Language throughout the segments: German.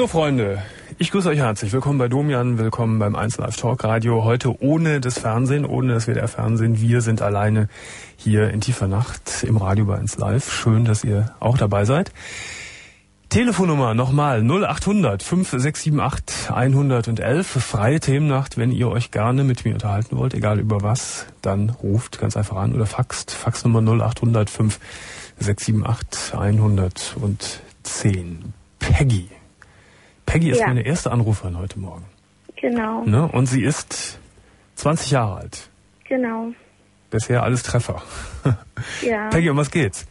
So, Freunde, ich grüße euch herzlich. Willkommen bei Domian, willkommen beim 1 Live Talk Radio. Heute ohne das Fernsehen, ohne das WDR-Fernsehen. Wir sind alleine hier in tiefer Nacht im Radio bei 1 Live. Schön, dass ihr auch dabei seid. Telefonnummer nochmal 0800 5678 111. Freie Themennacht, wenn ihr euch gerne mit mir unterhalten wollt, egal über was, dann ruft ganz einfach an oder faxt. Faxnummer 0800 5678 110. Peggy. Peggy ist Ja. meine erste Anruferin heute Morgen. Genau, Ne? Und sie ist 20 Jahre alt. genau. Bisher alles Treffer. Ja. Peggy, um was geht's?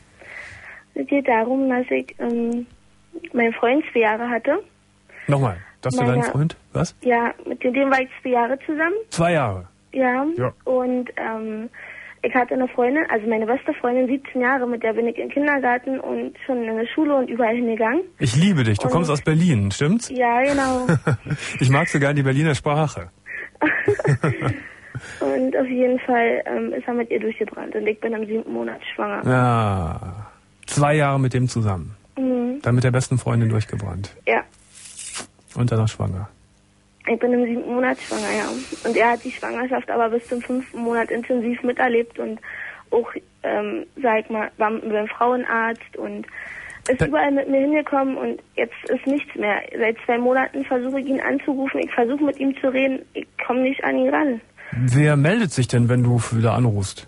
Es geht darum, dass ich ähm, meinen Freund zwei Jahre hatte. Nochmal, du Meine- deinen Freund? Was? Ja, mit dem war ich zwei Jahre zusammen. Zwei Jahre. Ja. Ja. Und ähm, ich hatte eine Freundin, also meine beste Freundin, 17 Jahre, mit der bin ich im Kindergarten und schon in der Schule und überall hingegangen. Ich liebe dich. Du Und- kommst aus Berlin, stimmt's? Ja, genau. ich mag sogar die Berliner Sprache. und auf jeden Fall ähm, ist er mit ihr durchgebrannt und ich bin im siebten Monat schwanger. Ja. Zwei Jahre mit dem zusammen. Mhm. Dann mit der besten Freundin durchgebrannt. Ja. Und danach schwanger. Ich bin im siebten Monat schwanger, ja. Und er hat die Schwangerschaft aber bis zum fünften Monat intensiv miterlebt und auch, ähm, sag ich mal, war beim Frauenarzt und ist überall mit mir hingekommen und jetzt ist nichts mehr. Seit zwei Monaten versuche ich ihn anzurufen, ich versuche mit ihm zu reden, ich komme nicht an ihn ran. Wer meldet sich denn, wenn du wieder anrufst?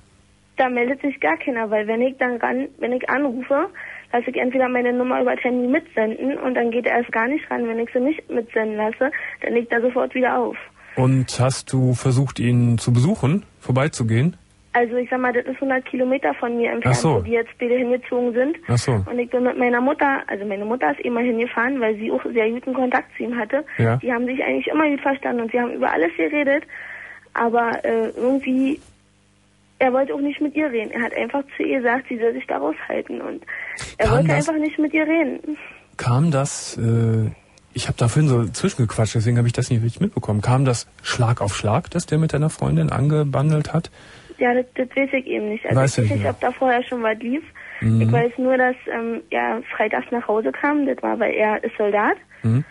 Da meldet sich gar keiner, weil wenn ich dann ran, wenn ich anrufe, lasse ich entweder meine Nummer über das Handy mitsenden und dann geht er erst gar nicht ran. Wenn ich sie nicht mitsenden lasse, dann legt er sofort wieder auf. Und hast du versucht, ihn zu besuchen, vorbeizugehen? Also ich sag mal, das ist 100 Kilometer von mir entfernt, so. wo die jetzt beide hingezogen sind. Ach so. Und ich bin mit meiner Mutter, also meine Mutter ist immer hingefahren, weil sie auch sehr guten Kontakt zu ihm hatte. Ja. Die haben sich eigentlich immer gut verstanden und sie haben über alles geredet. Aber äh, irgendwie, er wollte auch nicht mit ihr reden. Er hat einfach zu ihr gesagt, sie soll sich da raushalten. Und er Kann wollte das- einfach nicht mit ihr reden. Kam das, äh, ich habe da vorhin so zwischengequatscht, deswegen habe ich das nicht richtig mitbekommen. Kam das Schlag auf Schlag, dass der mit deiner Freundin angebandelt hat? Ja, das, das weiß ich eben nicht. Also Weißt du ich weiß nicht nicht, mehr? ob da vorher schon was lief. Mhm. Ich weiß nur, dass ähm, er freitags nach Hause kam. Das war, weil er ist Soldat. Mhm.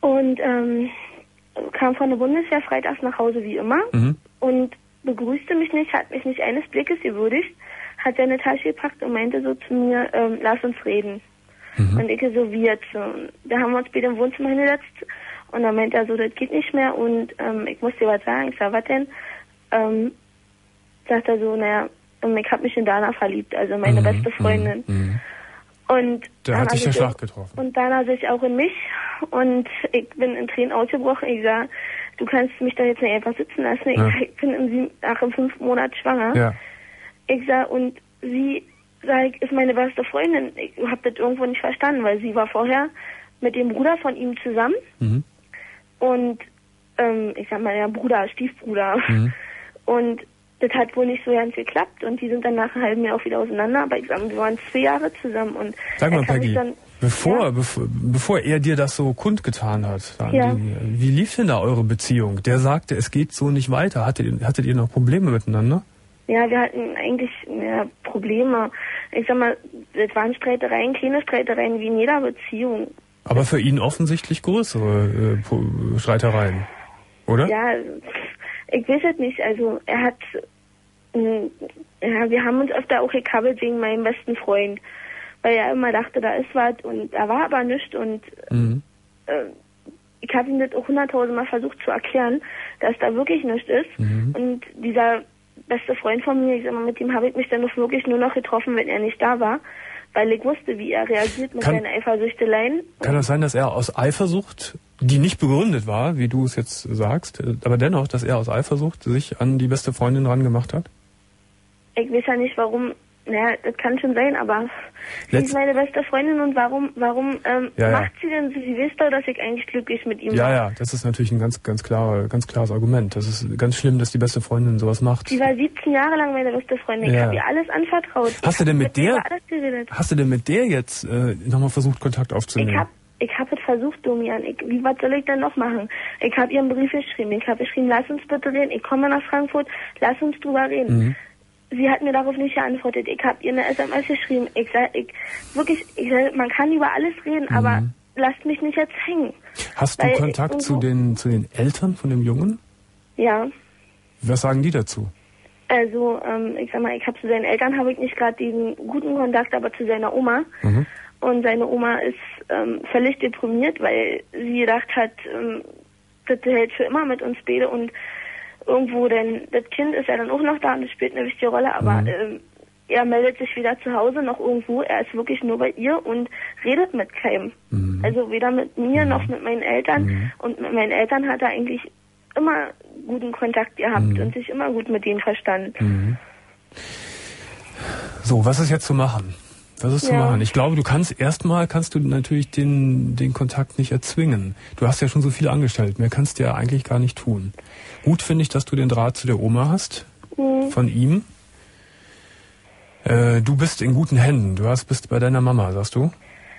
Und ähm, kam von der Bundeswehr freitags nach Hause wie immer Mhm. und begrüßte mich nicht, hat mich nicht eines Blickes gewürdigt, hat seine Tasche gepackt und meinte so zu mir, ähm, lass uns reden. Mhm. Und ich so, wie jetzt? Und Da haben wir uns beide im Wohnzimmer hingesetzt und dann meinte er so, das geht nicht mehr und ähm, ich muss dir was sagen. Ich sag, was denn? Ähm, sagt er so, naja, ich habe mich in Dana verliebt, also meine Mhm, beste Freundin. Mhm. Mhm. Und dann hat dich der Schlag getroffen. Und Dana sich auch in mich und ich bin in Tränen ausgebrochen. Ich sag, du kannst mich da jetzt nicht einfach sitzen lassen. Ich, Ja. ich bin im, sieben, nach dem fünften Monat schwanger. Ja. Ich sag, und sie, sag ich, ist meine beste Freundin. Ich hab das irgendwo nicht verstanden, weil sie war vorher mit dem Bruder von ihm zusammen Mhm. und ähm, ich sag mal, ja, Bruder, Stiefbruder. Mhm. Und das hat wohl nicht so ganz geklappt und die sind dann nach einem halben Jahr auch wieder auseinander. Aber ich sag, wir waren zwei Jahre zusammen und Sag mal, Peggy, dann, bevor, Ja. bevor, bevor er dir das so kundgetan hat, Ja. wie, lief denn da eure Beziehung? Der sagte, es geht so nicht weiter. Hattet, ihr- hattet ihr noch Probleme miteinander? Ja, wir hatten eigentlich ja, Probleme. Ich sag mal, das waren Streitereien, kleine Streitereien wie in jeder Beziehung. Aber für ihn offensichtlich größere äh, Streitereien, oder? Ja, ich weiß es nicht. Also er hat, mh, ja, wir haben uns öfter auch gekabbelt wegen meinem besten Freund, weil er immer dachte, da ist was und da war aber nichts und Mhm. äh, ich habe ihm das auch hunderttausendmal versucht zu erklären, dass da wirklich nichts ist. Mhm. Und dieser beste Freund von mir, ich sag mal, mit dem habe ich mich dann doch wirklich nur noch getroffen, wenn er nicht da war, weil ich wusste, wie er reagiert mit Kann- seinen Eifersüchteleien. Kann das sein, dass er aus Eifersucht, die nicht begründet war, wie du es jetzt sagst, äh, aber dennoch, dass er aus Eifersucht sich an die beste Freundin dran gemacht hat? Ich weiß ja nicht, warum. Naja, das kann schon sein, aber sie Letz- ist meine beste Freundin und warum, warum ähm, Ja, ja. macht sie denn so? Sie weiß doch, dass ich eigentlich glücklich mit ihm Ja, war. ja, das ist natürlich ein ganz, ganz klarer, ganz klares Argument. Das ist ganz schlimm, dass die beste Freundin sowas macht. Sie war 17 Jahre lang meine beste Freundin. Ich Ja. habe ihr alles anvertraut. Hast Ich du denn hab mit der- ihr alles geredet. Hast du denn mit der jetzt äh, nochmal versucht, Kontakt aufzunehmen? Ich hab, ich hab es versucht, Domian. Ich, wie, was soll ich denn noch machen? Ich habe ihr einen Brief geschrieben. Ich habe geschrieben, lass uns bitte reden. Ich komme nach Frankfurt, lass uns drüber reden. Mhm. Sie hat mir darauf nicht geantwortet. Ich habe ihr eine SMS geschrieben. Ich sag, ich wirklich, ich sag, man kann über alles reden, aber lasst mich nicht jetzt hängen. Hast du Kontakt zu den, zu den Eltern von dem Jungen? Ja. Was sagen die dazu? Also, ähm, ich sag mal, ich habe zu seinen Eltern habe ich nicht gerade den guten Kontakt, aber zu seiner Oma. Mhm. Und seine Oma ist ähm, völlig deprimiert, weil sie gedacht hat, ähm, das hält für immer mit uns beide und irgendwo, denn das Kind ist ja dann auch noch da und das spielt eine wichtige Rolle, aber mhm. ähm, er meldet sich wieder zu Hause noch irgendwo, er ist wirklich nur bei ihr und redet mit keinem. Mhm. Also weder mit mir mhm. noch mit meinen Eltern. Mhm. Und mit meinen Eltern hat er eigentlich immer guten Kontakt gehabt mhm. und sich immer gut mit denen verstanden. Mhm. So, was ist jetzt zu machen? Was ist ja. zu machen? Ich glaube, du kannst erstmal kannst du natürlich den, den Kontakt nicht erzwingen. Du hast ja schon so viel angestellt. Mehr kannst du ja eigentlich gar nicht tun. Gut finde ich, dass du den Draht zu der Oma hast. Mhm. Von ihm. Äh, du bist in guten Händen. Du hast, bist bei deiner Mama, sagst du?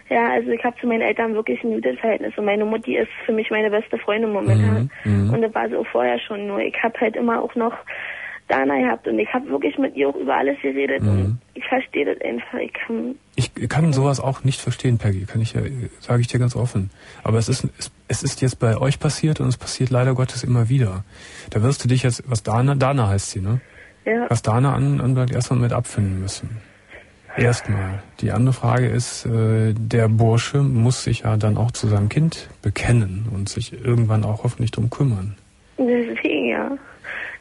Ja, also ich habe zu meinen Eltern wirklich ein gutes Verhältnis und meine Mutti ist für mich meine beste Freundin momentan. Mhm, mhm. und das war so vorher schon. Nur ich habe halt immer auch noch Dana gehabt und ich habe wirklich mit ihr auch über alles geredet mhm. und ich verstehe das einfach. Ich kann, ich kann sowas auch nicht verstehen, Peggy, kann ich ja, sage ich dir ganz offen. Aber es ist, es, es, ist jetzt bei euch passiert und es passiert leider Gottes immer wieder. Da wirst du dich jetzt, was Dana, Dana heißt sie, ne? Ja. Was Dana an, anbelangt, erstmal mit abfinden müssen. Erstmal. Die andere Frage ist, äh, der Bursche muss sich ja dann auch zu seinem Kind bekennen und sich irgendwann auch hoffentlich drum kümmern. Deswegen ja.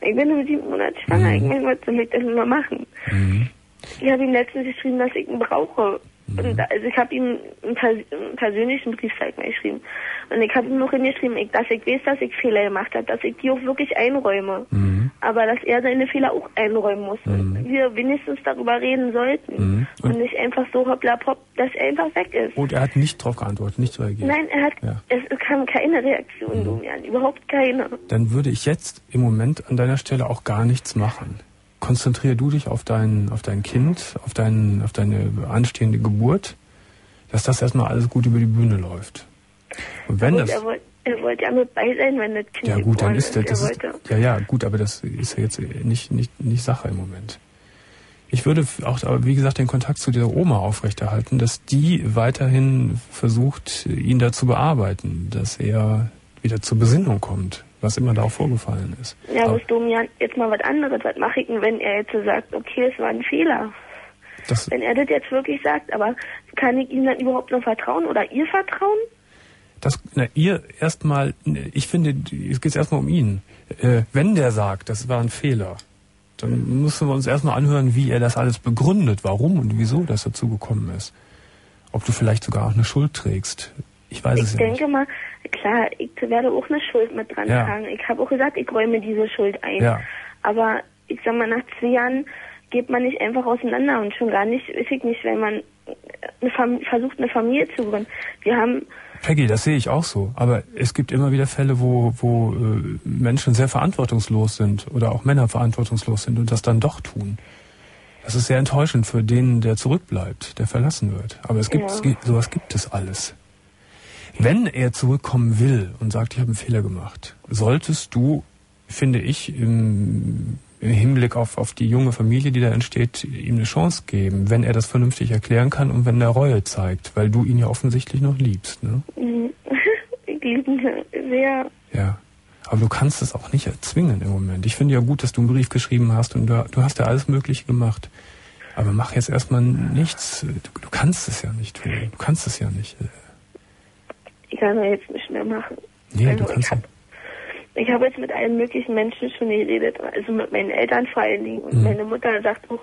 Ich bin um sieben Monate schwanger, mhm. ich meine, was soll ich denn nur machen? Mhm. Ich habe ihm letztens geschrieben, dass ich ihn brauche. Mhm. Und also ich habe ihm einen, pers einen, persönlichen Brief sag mal geschrieben. Und ich habe ihm noch hingeschrieben, ich, dass ich weiß, dass ich Fehler gemacht habe, dass ich die auch wirklich einräume. Mhm. Aber dass er seine Fehler auch einräumen muss. Mhm. Und wir wenigstens darüber reden sollten. Mhm. Und, und, nicht einfach so hoppla pop, dass er einfach weg ist. Und er hat nicht darauf geantwortet, nicht reagiert. Nein, er hat, ja. es kam keine Reaktion, mhm. Domian, überhaupt keine. Dann würde ich jetzt im Moment an deiner Stelle auch gar nichts machen konzentriere du dich auf dein, auf dein Kind, auf, dein, auf deine anstehende Geburt, dass das erstmal alles gut über die Bühne läuft. Und wenn gut, das. Er wollte, er wollte ja mit bei sein, wenn das Kind Ja gut, dann ist das. das ist, ja, ja, gut, aber das ist ja jetzt nicht, nicht, nicht Sache im Moment. Ich würde auch, wie gesagt, den Kontakt zu der Oma aufrechterhalten, dass die weiterhin versucht, ihn da zu bearbeiten, dass er wieder zur Besinnung kommt, was immer da auch vorgefallen ist. Ja, aber Domian, jetzt mal was anderes. Was mache ich denn, wenn er jetzt so sagt, okay, es war ein Fehler? Das wenn er das jetzt wirklich sagt, aber kann ich ihm dann überhaupt noch vertrauen oder ihr vertrauen? Das, na, ihr erstmal, ich finde, es geht erstmal um ihn. Äh, wenn der sagt, das war ein Fehler, dann müssen wir uns erstmal anhören, wie er das alles begründet, warum und wieso das dazu gekommen ist. Ob du vielleicht sogar auch eine Schuld trägst. Ich weiß ich es nicht. Ich denke mal, klar, ich werde auch eine Schuld mit dran ja. tragen. Ich habe auch gesagt, ich räume diese Schuld ein. Ja. Aber ich sag mal, nach zwei Jahren geht man nicht einfach auseinander und schon gar nicht, weiß ich nicht, wenn man eine versucht, eine Familie zu gründen. Wir haben Peggy, das sehe ich auch so. Aber es gibt immer wieder Fälle, wo, wo äh, Menschen sehr verantwortungslos sind oder auch Männer verantwortungslos sind und das dann doch tun. Das ist sehr enttäuschend für den, der zurückbleibt, der verlassen wird. Aber es gibt, ja. es gibt sowas gibt es alles. Wenn er zurückkommen will und sagt, ich habe einen Fehler gemacht, solltest du, finde ich, im, im Hinblick auf, auf die junge Familie, die da entsteht, ihm eine Chance geben, wenn er das vernünftig erklären kann und wenn er Reue zeigt, weil du ihn ja offensichtlich noch liebst. Ne? Ich liebe ihn sehr. Ja. Aber du kannst es auch nicht erzwingen im Moment. Ich finde ja gut, dass du einen Brief geschrieben hast und du, du hast ja alles Mögliche gemacht. Aber mach jetzt erstmal nichts. Du, du kannst es ja nicht tun. Du kannst es ja nicht ich kann er jetzt nicht mehr machen. Nee, also ich habe hab jetzt mit allen möglichen Menschen schon geredet, also mit meinen Eltern vor allen Dingen. Und mhm. meine Mutter sagt auch,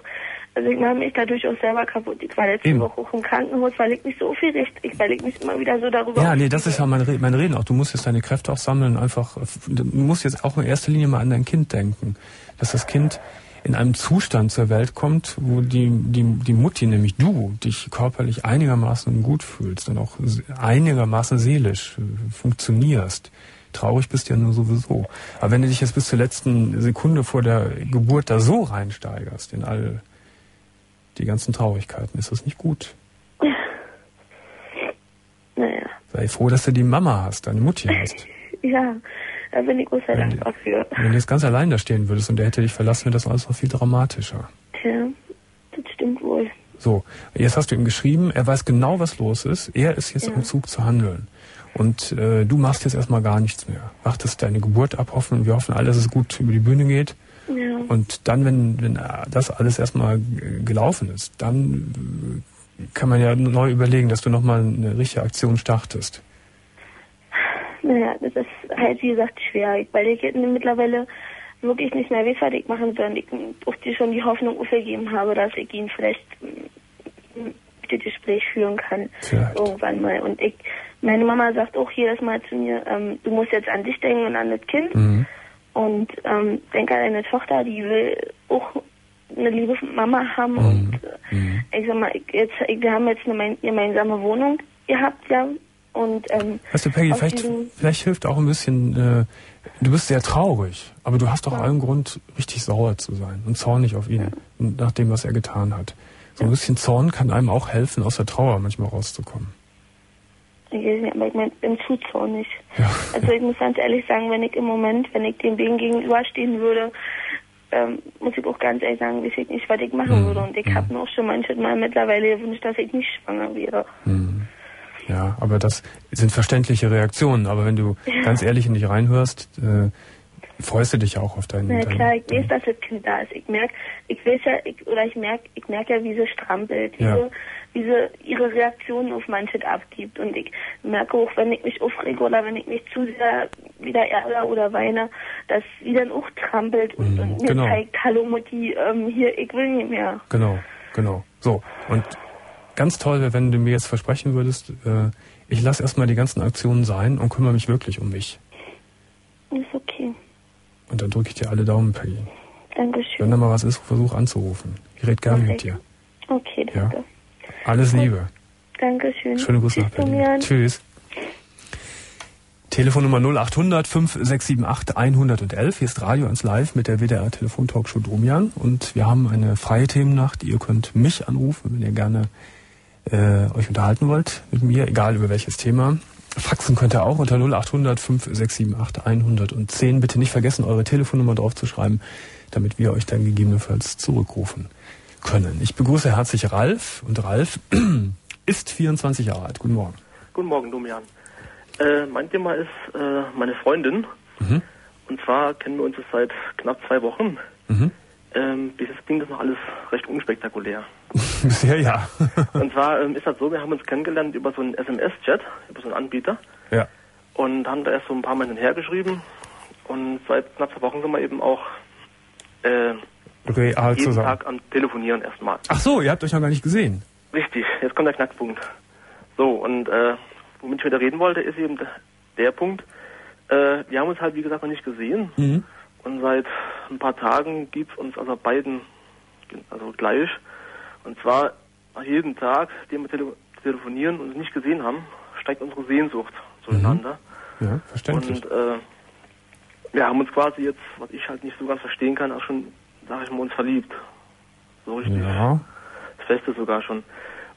also ich mache mich dadurch auch selber kaputt. Ich war letzte. Woche auch im Krankenhaus, weil ich mich so viel richtig, weil ich mich immer wieder so darüber... Ja, nee, das ist ja mein, mein Reden auch. Du musst jetzt deine Kräfte auch sammeln, einfach, du musst jetzt auch in erster Linie mal an dein Kind denken. Dass das Kind in einem Zustand zur Welt kommt, wo die, die, die Mutti, nämlich du, dich körperlich einigermaßen gut fühlst und auch einigermaßen seelisch äh, funktionierst. Traurig bist du ja nur sowieso. Aber wenn du dich jetzt bis zur letzten Sekunde vor der Geburt da so reinsteigerst in all die ganzen Traurigkeiten, ist das nicht gut. Naja. Sei froh, dass du die Mama hast, deine Mutti hast. ja. Da bin ich groß sehr dankbar für. Wenn du jetzt ganz allein da stehen würdest und der hätte dich verlassen, wäre das alles noch viel dramatischer. Ja, das stimmt wohl. So, jetzt hast du ihm geschrieben, er weiß genau, was los ist. Er ist jetzt ja. im Zug zu handeln. Und äh, du machst jetzt erstmal gar nichts mehr. Wartest deine Geburt ab, hoffen, wir hoffen alle, dass es gut über die Bühne geht. Ja. Und dann, wenn, wenn das alles erstmal gelaufen ist, dann kann man ja neu überlegen, dass du nochmal eine richtige Aktion startest. Naja, das ist halt, wie gesagt, schwer, weil ich mittlerweile wirklich nicht mehr weiß, was ich machen soll. Ich dir schon die Hoffnung aufgegeben habe, dass ich ihn vielleicht das Gespräch führen kann. Vielleicht. Irgendwann mal. Und ich, meine Mama sagt auch jedes Mal zu mir, ähm, du musst jetzt an dich denken und an das Kind. Mhm. Und ähm, denke an deine Tochter, die will auch eine liebe Mama haben. Mhm. Und äh, mhm. ich sag mal, ich, jetzt, ich, wir haben jetzt eine gemeinsame Wohnung gehabt, ja. Und, ähm, weißt du, Peggy, vielleicht, vielleicht hilft auch ein bisschen, äh, du bist sehr traurig, aber du hast doch ja. allen Grund, richtig sauer zu sein und zornig auf ihn, ja. nach dem, was er getan hat. So ein bisschen Zorn kann einem auch helfen, aus der Trauer manchmal rauszukommen. Ich aber ich mein, bin zu zornig. Ja. Also ich muss ganz ehrlich sagen, wenn ich im Moment, wenn ich dem Wegen gegenüberstehen würde, ähm, muss ich auch ganz ehrlich sagen, weiß ich nicht, was ich machen mhm. würde. Und ich mhm. habe mir auch schon manchmal mittlerweile gewünscht, dass ich nicht schwanger wäre. Mhm. Ja, aber das sind verständliche Reaktionen. Aber wenn du ja. ganz ehrlich in dich reinhörst, äh, freust du dich auch auf deinen. Na klar, ich weiß, dass das Kind da ist. Ich merke, ich weiß ja, ich, oder ich merke, ich merke ja, wie sie strampelt, wie, ja. sie, wie sie ihre Reaktionen auf manches abgibt. Und ich merke auch, wenn ich mich aufrege oder wenn ich mich zu sehr wieder ärgere oder weine, dass sie dann auch trampelt und, mhm, und mir genau. zeigt, hallo Mutti, ähm, hier, ich will nicht mehr. Genau, genau. So, und ganz toll wäre, wenn du mir jetzt versprechen würdest, äh, ich lasse erstmal die ganzen Aktionen sein und kümmere mich wirklich um mich. Ist okay. Und dann drücke ich dir alle Daumen, Peggy. Dankeschön. Wenn da mal was ist, versuch anzurufen. Ich rede gerne okay. mit dir. Okay, danke. Ja? Alles Liebe. Dankeschön. Schöne Grüße nach Berlin. Tschüss. Telefonnummer 0800 5678 111. Hier ist Radio 1 Live mit der WDR Telefontalkshow Domian. Und wir haben eine freie Themennacht. Ihr könnt mich anrufen, wenn ihr gerne äh, euch unterhalten wollt mit mir, egal über welches Thema. Faxen könnt ihr auch unter 0800 5678 110. Bitte nicht vergessen, eure Telefonnummer draufzuschreiben, damit wir euch dann gegebenenfalls zurückrufen können. Ich begrüße herzlich Ralf und Ralf ist 24 Jahre alt. Guten Morgen. Guten Morgen, Domian. Äh, mein Thema ist äh, meine Freundin. Mhm. Und zwar kennen wir uns jetzt seit knapp zwei Wochen. Mhm. Ähm, bis jetzt ging das noch alles recht unspektakulär. Bisher ja. und zwar ähm, ist das so, wir haben uns kennengelernt über so einen SMS-Chat, über so einen Anbieter. Ja. Und haben da erst so ein paar Mal hinher geschrieben. Und seit knapp zwei Wochen sind wir eben auch äh, Real jeden zusammen. Tag am Telefonieren erstmal. Ach so, ihr habt euch noch gar nicht gesehen. Richtig, jetzt kommt der Knackpunkt. So, und äh, womit ich wieder reden wollte, ist eben der Punkt, äh, wir haben uns halt wie gesagt noch nicht gesehen. Mhm. Und seit ein paar Tagen gibt es uns also beiden also gleich. Und zwar jedem Tag, den wir tele telefonieren und nicht gesehen haben, steigt unsere Sehnsucht zueinander. Mhm. Ja, verständlich. Und äh, wir haben uns quasi jetzt, was ich halt nicht so ganz verstehen kann, auch schon, sag ich mal, uns verliebt. So richtig. Ja. Das Feste sogar schon.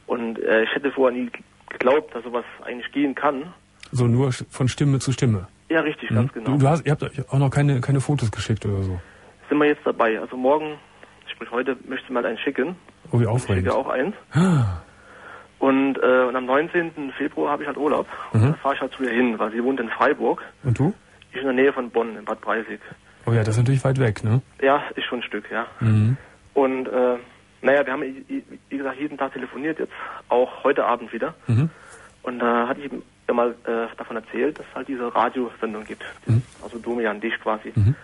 Und äh, ich hätte vorher nie geglaubt, dass sowas eigentlich gehen kann. So nur von Stimme zu Stimme? Ja, richtig, mhm. ganz genau. Du, du, hast, ihr habt euch auch noch keine, keine Fotos geschickt oder so? Sind wir jetzt dabei. Also morgen, sprich heute, möchte ich mal einen schicken. Oh, wie aufregend. Ich schicke auch eins. Und, äh, und am 19. Februar habe ich halt Urlaub. Und mhm. da fahre ich halt zu ihr hin, weil sie wohnt in Freiburg. Und du? Ich in der Nähe von Bonn, in Bad Breisig. Oh ja, das ist natürlich weit weg, ne? Ja, ist schon ein Stück, ja. Mhm. Und äh, naja, wir haben, wie gesagt, jeden Tag telefoniert, jetzt auch heute Abend wieder. Mhm. Und da hatte ich ja mal äh, davon erzählt, dass es halt diese Radiosendung gibt. Mhm. Also Domian Dich quasi. Mhm.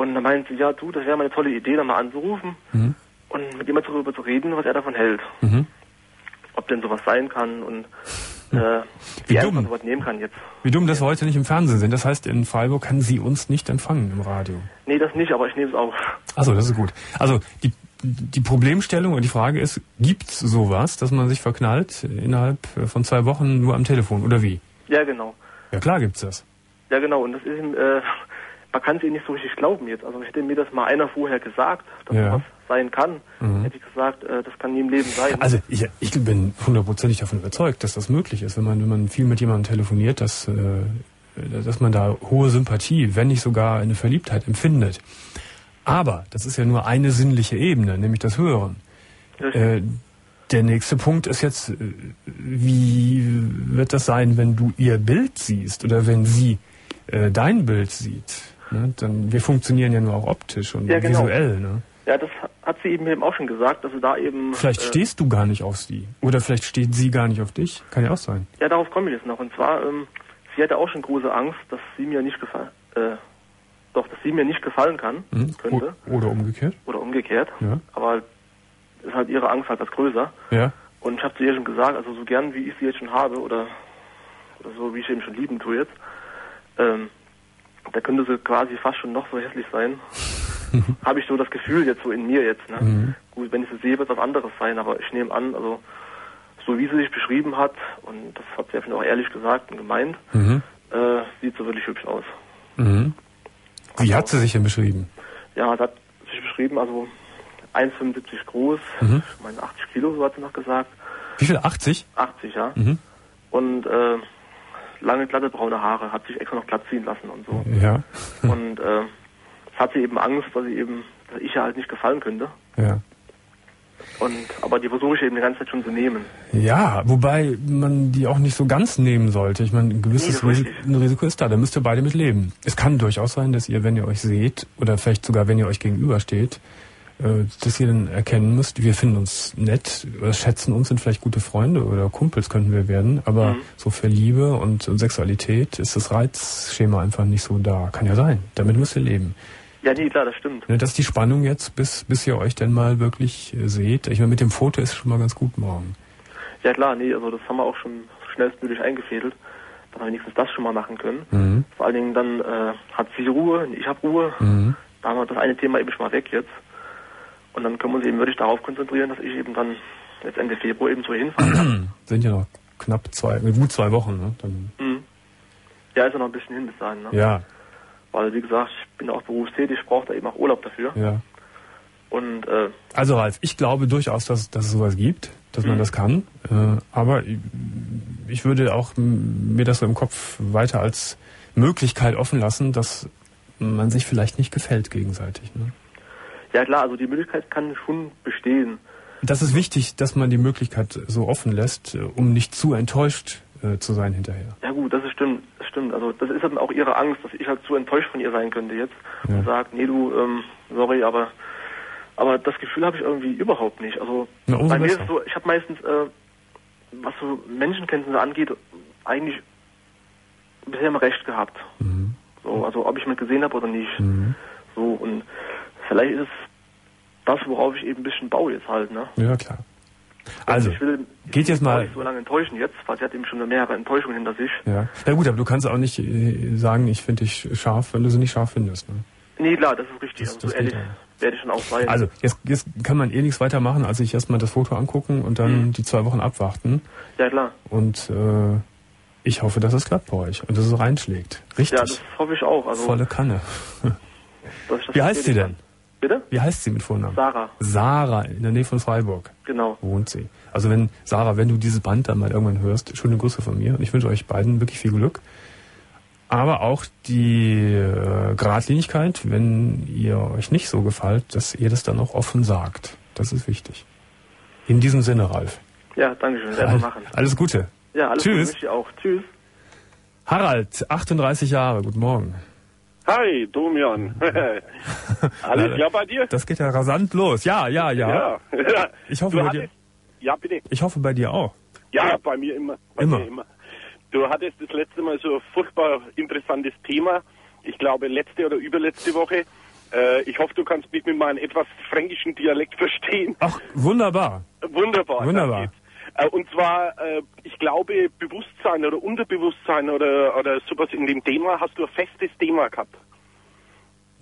Und da meinte sie, ja du, das wäre mal eine tolle Idee, da mal anzurufen mhm. und mit jemand darüber zu reden, was er davon hält. Mhm. Ob denn sowas sein kann und äh, wie, wie dumm. man sowas nehmen kann jetzt. Wie dumm, dass wir heute nicht im Fernsehen sind. Das heißt, in Freiburg kann sie uns nicht empfangen im Radio. Nee, das nicht, aber ich nehme es auf. Achso, das ist gut. Also die die Problemstellung und die Frage ist, gibt es sowas, dass man sich verknallt innerhalb von zwei Wochen nur am Telefon oder wie? Ja, genau. Ja, klar gibt's das. Ja, genau. Und das ist, äh, man kann es ihnen nicht so richtig glauben jetzt. Also hätte mir das mal einer vorher gesagt, dass ja. sowas sein kann, mhm. hätte ich gesagt, äh, das kann nie im Leben sein. Also ich, ich bin hundertprozentig davon überzeugt, dass das möglich ist, wenn man, wenn man viel mit jemandem telefoniert, dass, äh, dass man da hohe Sympathie, wenn nicht sogar eine Verliebtheit empfindet. Aber das ist ja nur eine sinnliche Ebene, nämlich das Hören. Äh, Der nächste Punkt ist jetzt, äh, wie wird das sein, wenn du ihr Bild siehst oder wenn sie äh, dein Bild sieht? Ne? Dann, wir funktionieren ja nur auch optisch und ja, genau. visuell. Ne? Ja, das hat sie eben auch schon gesagt, dass du da eben... Vielleicht äh, stehst du gar nicht auf sie. Oder vielleicht steht sie gar nicht auf dich. Kann ja auch sein. Ja, darauf komme ich jetzt noch. Und zwar, ähm, sie hatte auch schon große Angst, dass sie mir nicht gefallen... Äh, doch, dass sie mir nicht gefallen kann, mhm. könnte. Oder umgekehrt. Oder umgekehrt. Ja. Aber ist halt ihre Angst halt was größer. Ja. Und ich habe zu ihr schon gesagt, also so gern wie ich sie jetzt schon habe oder, oder so wie ich sie eben schon lieben tue jetzt, ähm, da könnte sie quasi fast schon noch so hässlich sein. habe ich so das Gefühl jetzt so in mir jetzt. Ne? Mhm. Gut, wenn ich sie sehe, wird es was anderes sein, aber ich nehme an, also so wie sie sich beschrieben hat, und das hat sie ja auch ehrlich gesagt und gemeint, mhm. äh, sieht so wirklich hübsch aus. Mhm. Wie hat sie sich denn beschrieben? Ja, sie hat sich beschrieben, also 1,75 groß, mhm. ich meine 80 Kilo, so hat sie noch gesagt. Wie viel? 80? 80, ja. Mhm. Und äh, lange, glatte, braune Haare, hat sich extra noch glatt ziehen lassen und so. Ja. und äh, hat sie eben Angst, dass sie eben, dass ich ja halt nicht gefallen könnte. Ja. Und, aber die versuche ich eben die ganze Zeit schon zu nehmen. Ja, wobei man die auch nicht so ganz nehmen sollte. Ich meine, ein gewisses nee, Risiko, ein Risiko ist da, da müsst ihr beide mit leben. Es kann durchaus sein, dass ihr, wenn ihr euch seht, oder vielleicht sogar, wenn ihr euch gegenübersteht, dass ihr dann erkennen müsst, wir finden uns nett, schätzen uns, sind vielleicht gute Freunde oder Kumpels könnten wir werden, aber mhm. so für Liebe und, und Sexualität ist das Reizschema einfach nicht so da. Kann ja sein. Damit müsst ihr leben. Ja, nee, klar, das stimmt. Ne, dass die Spannung jetzt, bis, bis ihr euch denn mal wirklich äh, seht. Ich meine, mit dem Foto ist schon mal ganz gut morgen. Ja, klar, nee, also das haben wir auch schon schnellstmöglich eingefädelt. Dann haben wir wenigstens das schon mal machen können. Mhm. Vor allen Dingen dann äh, hat sie Ruhe, ich habe Ruhe. Mhm. Da haben wir das eine Thema eben schon mal weg jetzt. Und dann können wir uns eben wirklich darauf konzentrieren, dass ich eben dann jetzt Ende Februar eben so hinfahren kann. Sind ja noch knapp zwei, gut zwei Wochen, ne? Dann mhm. Ja, ist ja noch ein bisschen hin bis dahin, ne? Ja. Weil, wie gesagt, ich bin auch berufstätig, ich brauche da eben auch Urlaub dafür. Ja. Und, äh, also Ralf, ich glaube durchaus, dass, dass es sowas gibt, dass mhm. man das kann. Äh, aber ich würde auch mir das so im Kopf weiter als Möglichkeit offen lassen, dass man sich vielleicht nicht gefällt gegenseitig. Ne? Ja klar, also die Möglichkeit kann schon bestehen. Das ist wichtig, dass man die Möglichkeit so offen lässt, äh, um nicht zu enttäuscht äh, zu sein hinterher. Ja gut, das ist stimmt stimmt. Also das ist dann auch ihre Angst, dass ich halt zu enttäuscht von ihr sein könnte jetzt ja. und sage, nee du, ähm, sorry, aber aber das Gefühl habe ich irgendwie überhaupt nicht. Also Na, bei mir ist es so, ich habe meistens, äh, was so Menschenkenntnisse angeht, eigentlich bisher immer recht gehabt. Mhm. So, also ob ich mit gesehen habe oder nicht. Mhm. So und vielleicht ist es das, worauf ich eben ein bisschen baue jetzt halt, ne? Ja klar. Also, ich will geht jetzt mal. Nicht so lange enttäuschen jetzt, weil sie hat eben schon mehrere Enttäuschungen hinter sich. Ja. Na gut, aber du kannst auch nicht äh, sagen, ich finde dich scharf, wenn du sie nicht scharf findest. Ne? Nee, klar, das ist richtig. Das, also, das so ehrlich werde ich schon auch sein. Also, jetzt, jetzt kann man eh nichts weitermachen, als sich erstmal das Foto angucken und dann mhm. die zwei Wochen abwarten. Ja, klar. Und äh, ich hoffe, dass es klappt bei euch und dass es reinschlägt. Richtig. Ja, das hoffe ich auch. Also, Volle Kanne. Wie heißt sie denn? Bitte? Wie heißt sie mit Vornamen? Sarah. Sarah, in der Nähe von Freiburg. Genau. Wohnt sie. Also wenn, Sarah, wenn du dieses Band dann mal irgendwann hörst, schöne Grüße von mir und ich wünsche euch beiden wirklich viel Glück. Aber auch die äh, Gradlinigkeit, wenn ihr euch nicht so gefällt, dass ihr das dann auch offen sagt. Das ist wichtig. In diesem Sinne, Ralf. Ja, danke schön. Selber machen. Alles Gute. Ja, alles Tschüss. Gute. Tschüss. Harald, 38 Jahre. Guten Morgen. Hi, Domian. Alles klar bei dir? Das geht ja rasant los. Ja, ja, ja. ja. Ich hoffe du bei dir. Ja, bitte. Ich hoffe bei dir auch. Ja, bei mir immer. Bei immer. Mir immer. Du hattest das letzte Mal so ein furchtbar interessantes Thema. Ich glaube, letzte oder überletzte Woche. Äh, ich hoffe, du kannst mich mit meinem etwas fränkischen Dialekt verstehen. Ach, wunderbar. Wunderbar. Wunderbar. Äh, und zwar, äh, ich glaube, Bewusstsein oder Unterbewusstsein oder, oder sowas in dem Thema hast du ein festes Thema gehabt.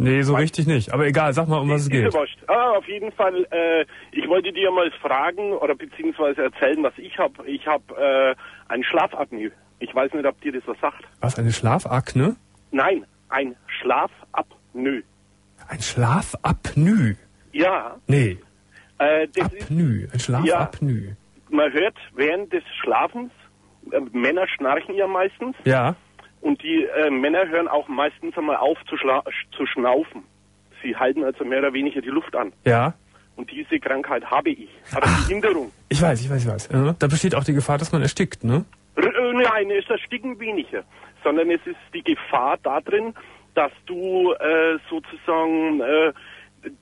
Nee, so richtig nicht. Aber egal, sag mal, um was es geht. Ah, auf jeden Fall, äh, ich wollte dir mal fragen oder beziehungsweise erzählen, was ich habe. Ich habe äh, ein Schlafapnoe. Ich weiß nicht, ob dir das was sagt. Was, eine Schlafakne? Nein, ein Schlafapnoe. Ein Schlafapnoe? Ja. Nee. Äh, das Apnoe, ein Schlafapnoe. Ja, man hört während des Schlafens, äh, Männer schnarchen ja meistens. Ja. Und die äh, Männer hören auch meistens einmal auf zu, zu schnaufen. Sie halten also mehr oder weniger die Luft an. Ja. Und diese Krankheit habe ich. Habe Ach, Behinderung. Ich weiß, ich weiß, ich weiß. Da besteht auch die Gefahr, dass man erstickt, ne? Äh, nein, es ersticken weniger. Sondern es ist die Gefahr da drin, dass du äh, sozusagen äh,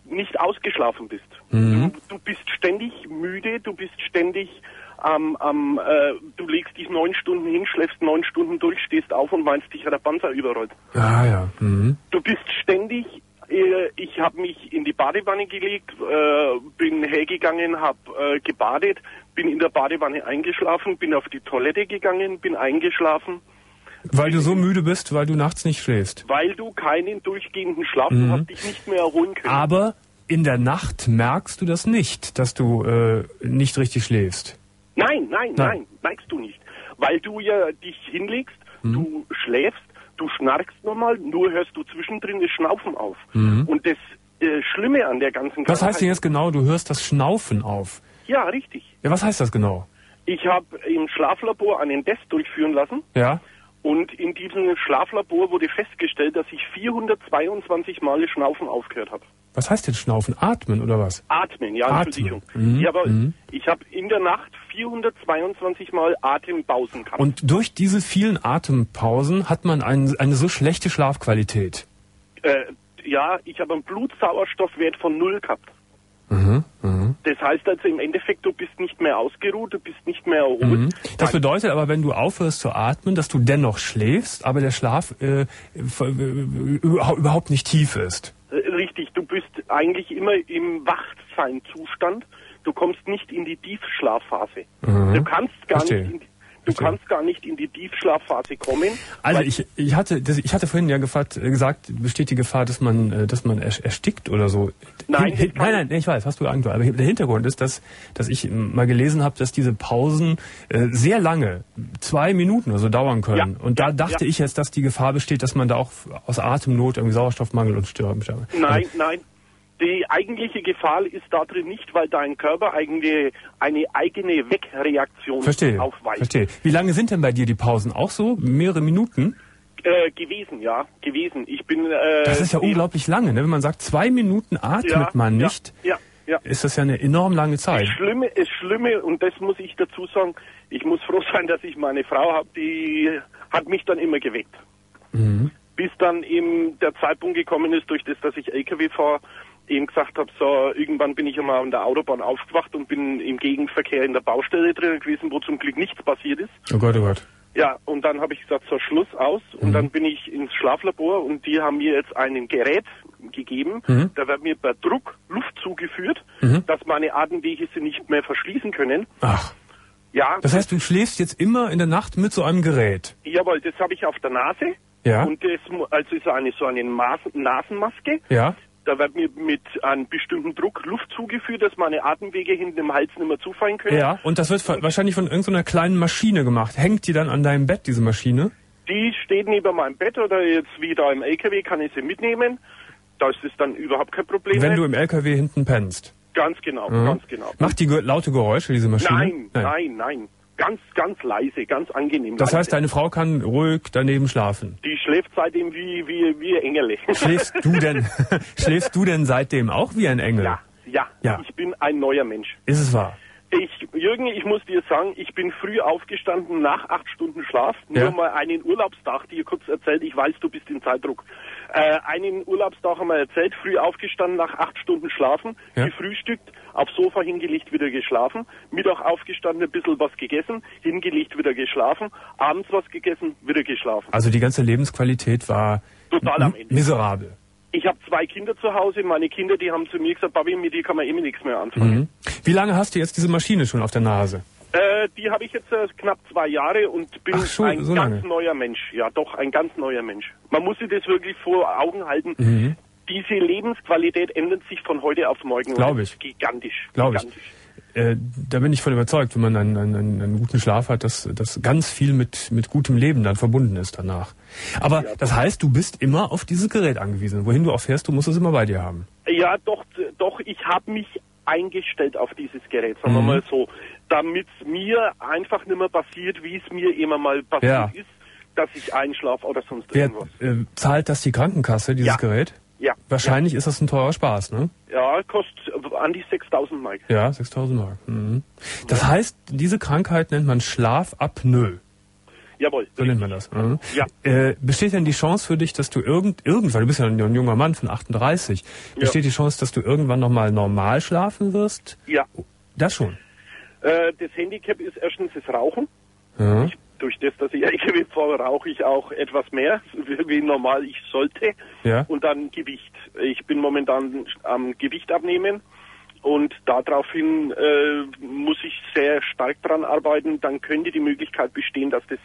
nicht ausgeschlafen bist. Mhm. Du, du, bist ständig müde, du bist ständig am, am äh, du legst dich neun Stunden hin, schläfst neun Stunden durch, stehst auf und meinst, dich hat der Panzer überrollt. Ah ja. Mhm. Du bist ständig äh, ich habe mich in die Badewanne gelegt, äh, bin hergegangen, habe äh, gebadet, bin in der Badewanne eingeschlafen, bin auf die Toilette gegangen, bin eingeschlafen. Weil du so müde bist, weil du nachts nicht schläfst. Weil du keinen durchgehenden Schlaf mhm. hast, dich nicht mehr erholen können. Aber in der Nacht merkst du das nicht, dass du äh, nicht richtig schläfst. Nein, nein, nein, nein, merkst du nicht. Weil du ja dich hinlegst, mhm. du schläfst, du schnarchst normal, nur hörst du zwischendrin das Schnaufen auf. Mhm. Und das äh, Schlimme an der ganzen Krankheit... Was heißt denn jetzt genau, du hörst das Schnaufen auf? Ja, richtig. Ja, was heißt das genau? Ich habe im Schlaflabor einen Test durchführen lassen. Ja. Und in diesem Schlaflabor wurde festgestellt, dass ich 422 Mal das Schnaufen aufgehört habe. Was heißt denn Schnaufen? Atmen oder was? Atmen, ja, Atmen. Mhm. Ja, aber mhm. ich habe in der Nacht 422 Mal Atempausen gehabt. Und durch diese vielen Atempausen hat man ein, eine so schlechte Schlafqualität? Äh, ja, ich habe einen Blutsauerstoffwert von null gehabt. Mhm, mh. Das heißt also im Endeffekt, du bist nicht mehr ausgeruht, du bist nicht mehr erholt. Mhm. Das bedeutet aber, wenn du aufhörst zu atmen, dass du dennoch schläfst, aber der Schlaf äh, äh überhaupt nicht tief ist. Äh, richtig, du bist eigentlich immer im Wachseinzustand. Du kommst nicht in die Tiefschlafphase. Mhm. Du kannst gar Verstehe. nicht in die Du kannst gar nicht in die Tiefschlafphase kommen. Also ich, ich hatte das, ich hatte vorhin ja gefragt, äh, gesagt, besteht die Gefahr, dass man äh, dass man erstickt oder so? Nein, hin, nein, nein, ich weiß, hast du Angst. Aber der Hintergrund ist, dass dass ich mal gelesen habe, dass diese Pausen äh, sehr lange, zwei Minuten oder so dauern können. Ja, Und da ja, dachte ja. ich jetzt, dass die Gefahr besteht, dass man da auch aus Atemnot irgendwie Sauerstoffmangel und Störung. Nein, nein, die eigentliche Gefahr ist da drin nicht, weil dein Körper eigene, eine eigene Wegreaktion verstehe, aufweist. Verstehe. Wie lange sind denn bei dir die Pausen? Auch so? Mehrere Minuten? Äh, gewesen, ja, gewesen. Ich bin. Äh, das ist ja unglaublich lange, ne? Wenn man sagt, zwei Minuten atmet ja, man nicht, ja, ja, ist das ja eine enorm lange Zeit. Das Schlimme, das Schlimme, und das muss ich dazu sagen, ich muss froh sein, dass ich meine Frau habe, die hat mich dann immer geweckt. Mhm. Bis dann eben der Zeitpunkt gekommen ist, durch das, dass ich LKW fahre, eben gesagt habe, so irgendwann bin ich einmal an der Autobahn aufgewacht und bin im Gegenverkehr in der Baustelle drin gewesen, wo zum Glück nichts passiert ist. Oh Gott, oh Gott. Ja, und dann habe ich gesagt, so Schluss aus. Und mhm. dann bin ich ins Schlaflabor und die haben mir jetzt ein Gerät gegeben. Mhm. Da wird mir per Druck Luft zugeführt, mhm. dass meine Atemwege sie nicht mehr verschließen können. Ach. Ja. Das heißt, du schläfst jetzt immer in der Nacht mit so einem Gerät? Jawohl, das habe ich auf der Nase. Ja. Und das also ist eine so eine Nasenmaske. Ja. Da wird mir mit einem bestimmten Druck Luft zugeführt, dass meine Atemwege hinten im Hals nicht mehr zufallen können. Ja, und das wird wahrscheinlich von irgendeiner kleinen Maschine gemacht. Hängt die dann an deinem Bett, diese Maschine? Die steht neben meinem Bett oder jetzt wieder im LKW kann ich sie mitnehmen. Da ist es dann überhaupt kein Problem. Wenn du im LKW hinten pennst. Ganz genau, mhm. ganz genau. Macht die laute Geräusche, diese Maschine? Nein, nein, nein, nein. Ganz, ganz leise, ganz angenehm. Das heißt, deine Frau kann ruhig daneben schlafen? Die schläft seitdem wie, wie, wie Engel. Schläfst du denn, schläfst du denn seitdem auch wie ein Engel? Ja, ja, ja. Ich bin ein neuer Mensch. Ist es wahr? Ich, Jürgen, ich muss dir sagen, ich bin früh aufgestanden nach acht Stunden Schlaf. Nur ja. mal einen Urlaubstag, dir kurz erzählt, ich weiß, du bist in Zeitdruck. Äh, einen Urlaubstag haben wir erzählt, früh aufgestanden, nach acht Stunden schlafen, ja. gefrühstückt, aufs Sofa hingelegt, wieder geschlafen, Mittag aufgestanden, ein bisschen was gegessen, hingelegt, wieder geschlafen, abends was gegessen, wieder geschlafen. Also die ganze Lebensqualität war total am Ende. Miserabel. Ich habe zwei Kinder zu Hause. Meine Kinder, die haben zu mir gesagt, Babi, mit dir kann man immer nichts mehr anfangen. Mhm. Wie lange hast du jetzt diese Maschine schon auf der Nase? Äh, die habe ich jetzt äh, knapp zwei Jahre und bin schon, ein so ganz lange. neuer Mensch. Ja, doch, ein ganz neuer Mensch. Man muss sich das wirklich vor Augen halten. Mhm. Diese Lebensqualität ändert sich von heute auf morgen. Glaube ich. Gigantisch. Glaube ich. Äh, da bin ich von überzeugt, wenn man einen, einen, einen guten Schlaf hat, dass, dass ganz viel mit, mit gutem Leben dann verbunden ist danach. Aber ja, das heißt, du bist immer auf dieses Gerät angewiesen. Wohin du auch fährst, du musst es immer bei dir haben. Ja, doch, doch, ich habe mich eingestellt auf dieses Gerät, sagen mhm. wir mal so damit es mir einfach nicht mehr passiert, wie es mir immer mal passiert ja. ist, dass ich einschlafe oder sonst Wer, irgendwas. Äh, zahlt das die Krankenkasse, dieses ja. Gerät? Ja. Wahrscheinlich ja. ist das ein teurer Spaß, ne? Ja, kostet an die 6000 Mark. Ja, 6000 Mark. Mhm. Das ja. heißt, diese Krankheit nennt man Schlafapnoe. Jawohl. So nennt man das. Mhm. Ja. Äh, besteht denn die Chance für dich, dass du irgend, irgendwann, du bist ja ein junger Mann von 38, besteht ja. die Chance, dass du irgendwann nochmal normal schlafen wirst? Ja. Das schon. Äh, das Handicap ist erstens das Rauchen. Ja. Ich, durch das, dass ich LKW fahre, rauche ich auch etwas mehr, wie normal ich sollte. Ja. Und dann Gewicht. Ich bin momentan am Gewicht abnehmen. Und daraufhin äh, muss ich sehr stark dran arbeiten. Dann könnte die Möglichkeit bestehen, dass das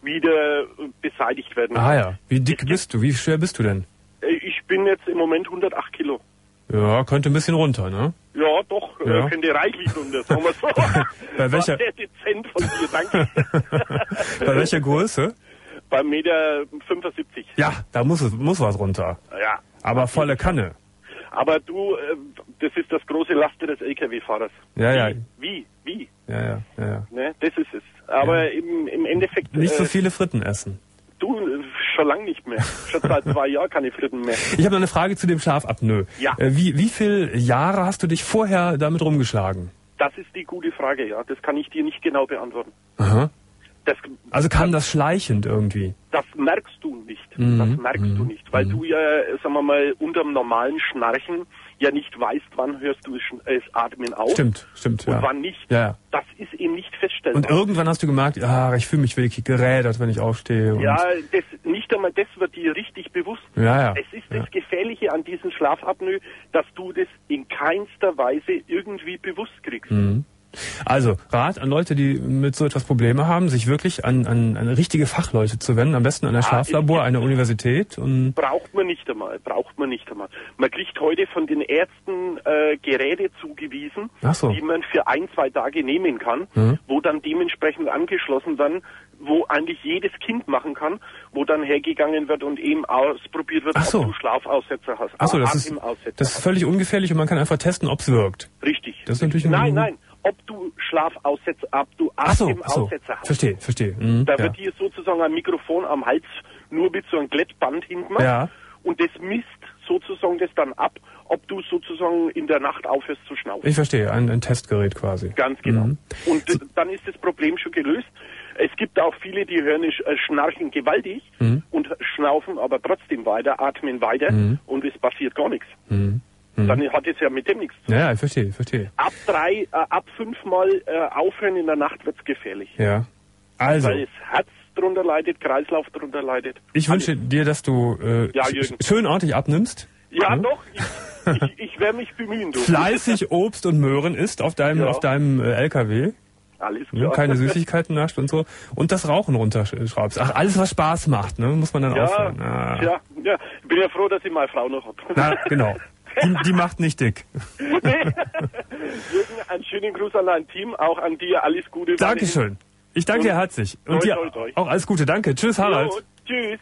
wieder beseitigt werden kann. Ah ja. Wie dick bist du? Wie schwer bist du denn? Äh, ich bin jetzt im Moment 108 Kilo. Ja, könnte ein bisschen runter, ne? Ja, doch, äh, ja. könnte reichlich runter, sagen wir so. Bei welcher? sehr dezent von dir, danke. Bei welcher Größe? Bei Meter 75. Ja, da muss es, muss was runter. Ja. Aber volle Kanne. Aber du, äh, das ist das große Laster des LKW-Fahrers. Ja, ja. Wie? Wie? Ja, ja, ja. ja. Ne, das ist es. Aber ja. im, im Endeffekt... Nicht so äh, viele Fritten essen. Schon lange nicht mehr. Schon seit zwei Jahren keine Fritten mehr. Ich habe noch eine Frage zu dem Schlafapnoe. Ja. Äh, wie, wie viele Jahre hast du dich vorher damit rumgeschlagen? Das ist die gute Frage, ja. Das kann ich dir nicht genau beantworten. Aha. Das, also kam das schleichend irgendwie? Das merkst du nicht. Mhm. Das merkst mhm. du nicht, weil mhm. du ja, sagen wir mal, unterm normalen Schnarchen ja nicht weißt, wann hörst du es Atmen auf. Stimmt, stimmt. Und ja. wann nicht. Ja. Das ist eben nicht feststellbar. Und irgendwann hast du gemerkt, ah, ich fühle mich wirklich gerädert, wenn ich aufstehe. ja, das, nicht einmal das wird dir richtig bewusst. Ja, ja. Es ist das Gefährliche an diesem Schlafapnoe, dass du das in keinster Weise irgendwie bewusst kriegst. Mhm. Also Rat an Leute, die mit so etwas Probleme haben, sich wirklich an, an, an richtige Fachleute zu wenden, am besten an ein Schlaflabor, eine Universität. Und braucht man nicht einmal, braucht man nicht einmal. Man kriegt heute von den Ärzten äh, Geräte zugewiesen, so. die man für ein, zwei Tage nehmen kann, mhm. wo dann dementsprechend angeschlossen werden, wo eigentlich jedes Kind machen kann, wo dann hergegangen wird und eben ausprobiert wird, so. ob du Schlafaussetzer hast. Ach so, das ist, das ist völlig ungefährlich und man kann einfach testen, ob es wirkt. Richtig. Das ist natürlich nein, nein ob du Schlafaussetzer, ob du Atemaussetzer so, hast. Verstehe, verstehe. Mhm, da ja. wird hier sozusagen ein Mikrofon am Hals nur mit so einem Glättband hinten ja. und das misst sozusagen das dann ab, ob du sozusagen in der Nacht aufhörst zu schnaufen. Ich verstehe, ein, ein Testgerät quasi. Ganz genau. Mhm. Und so. dann ist das Problem schon gelöst. Es gibt auch viele, die hören äh, schnarchen gewaltig mhm. und schnaufen aber trotzdem weiter, atmen weiter mhm. und es passiert gar nichts. Mhm. Mhm. Dann hat es ja mit dem nichts zu tun. Ja, ich verstehe, ich verstehe. Ab drei, äh, ab fünfmal äh, aufhören in der Nacht wird's gefährlich. Ja. Also. Weil das Herz drunter leidet, Kreislauf drunter leidet. Ich wünsche dir, dass du äh, ja, schön ordentlich abnimmst. Ja, ja. doch. Ich, ich, ich werde mich bemühen. Du. Fleißig Obst und Möhren isst auf deinem, ja. auf deinem äh, LKW. Alles klar. Keine Süßigkeiten nascht und so. Und das Rauchen runterschraubst. Ach, alles, was Spaß macht, ne? Muss man dann ja, aufhören. Ah. Ja, ja. Bin ja froh, dass ich meine Frau noch habe. Na, genau. Die, die macht nicht dick. Nee. Jürgen, einen schönen Gruß an dein Team, auch an dir. Alles Gute. Dankeschön. Ich danke dir herzlich. Und toi, dir toi, auch alles Gute. Danke. Tschüss, Harald. Jo, tschüss.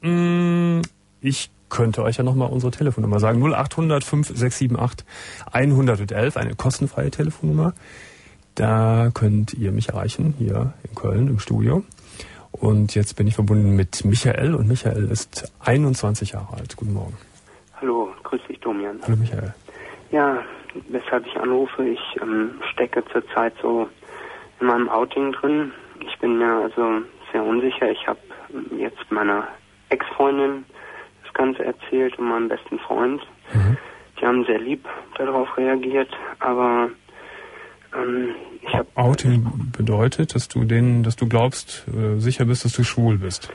Mm, ich könnte euch ja nochmal unsere Telefonnummer sagen. 0800 5678 111, eine kostenfreie Telefonnummer. Da könnt ihr mich erreichen, hier in Köln im Studio. Und jetzt bin ich verbunden mit Michael und Michael ist 21 Jahre alt. Guten Morgen. Hallo, grüß dich, Domian. Hallo, Michael. Ja, weshalb ich anrufe, ich ähm, stecke zurzeit so in meinem Outing drin. Ich bin mir also sehr unsicher. Ich habe jetzt meiner Ex-Freundin das Ganze erzählt und meinem besten Freund. Mhm. Die haben sehr lieb darauf reagiert, aber ähm, ich habe Outing bedeutet, dass du denen, dass du glaubst, äh, sicher bist, dass du schwul bist.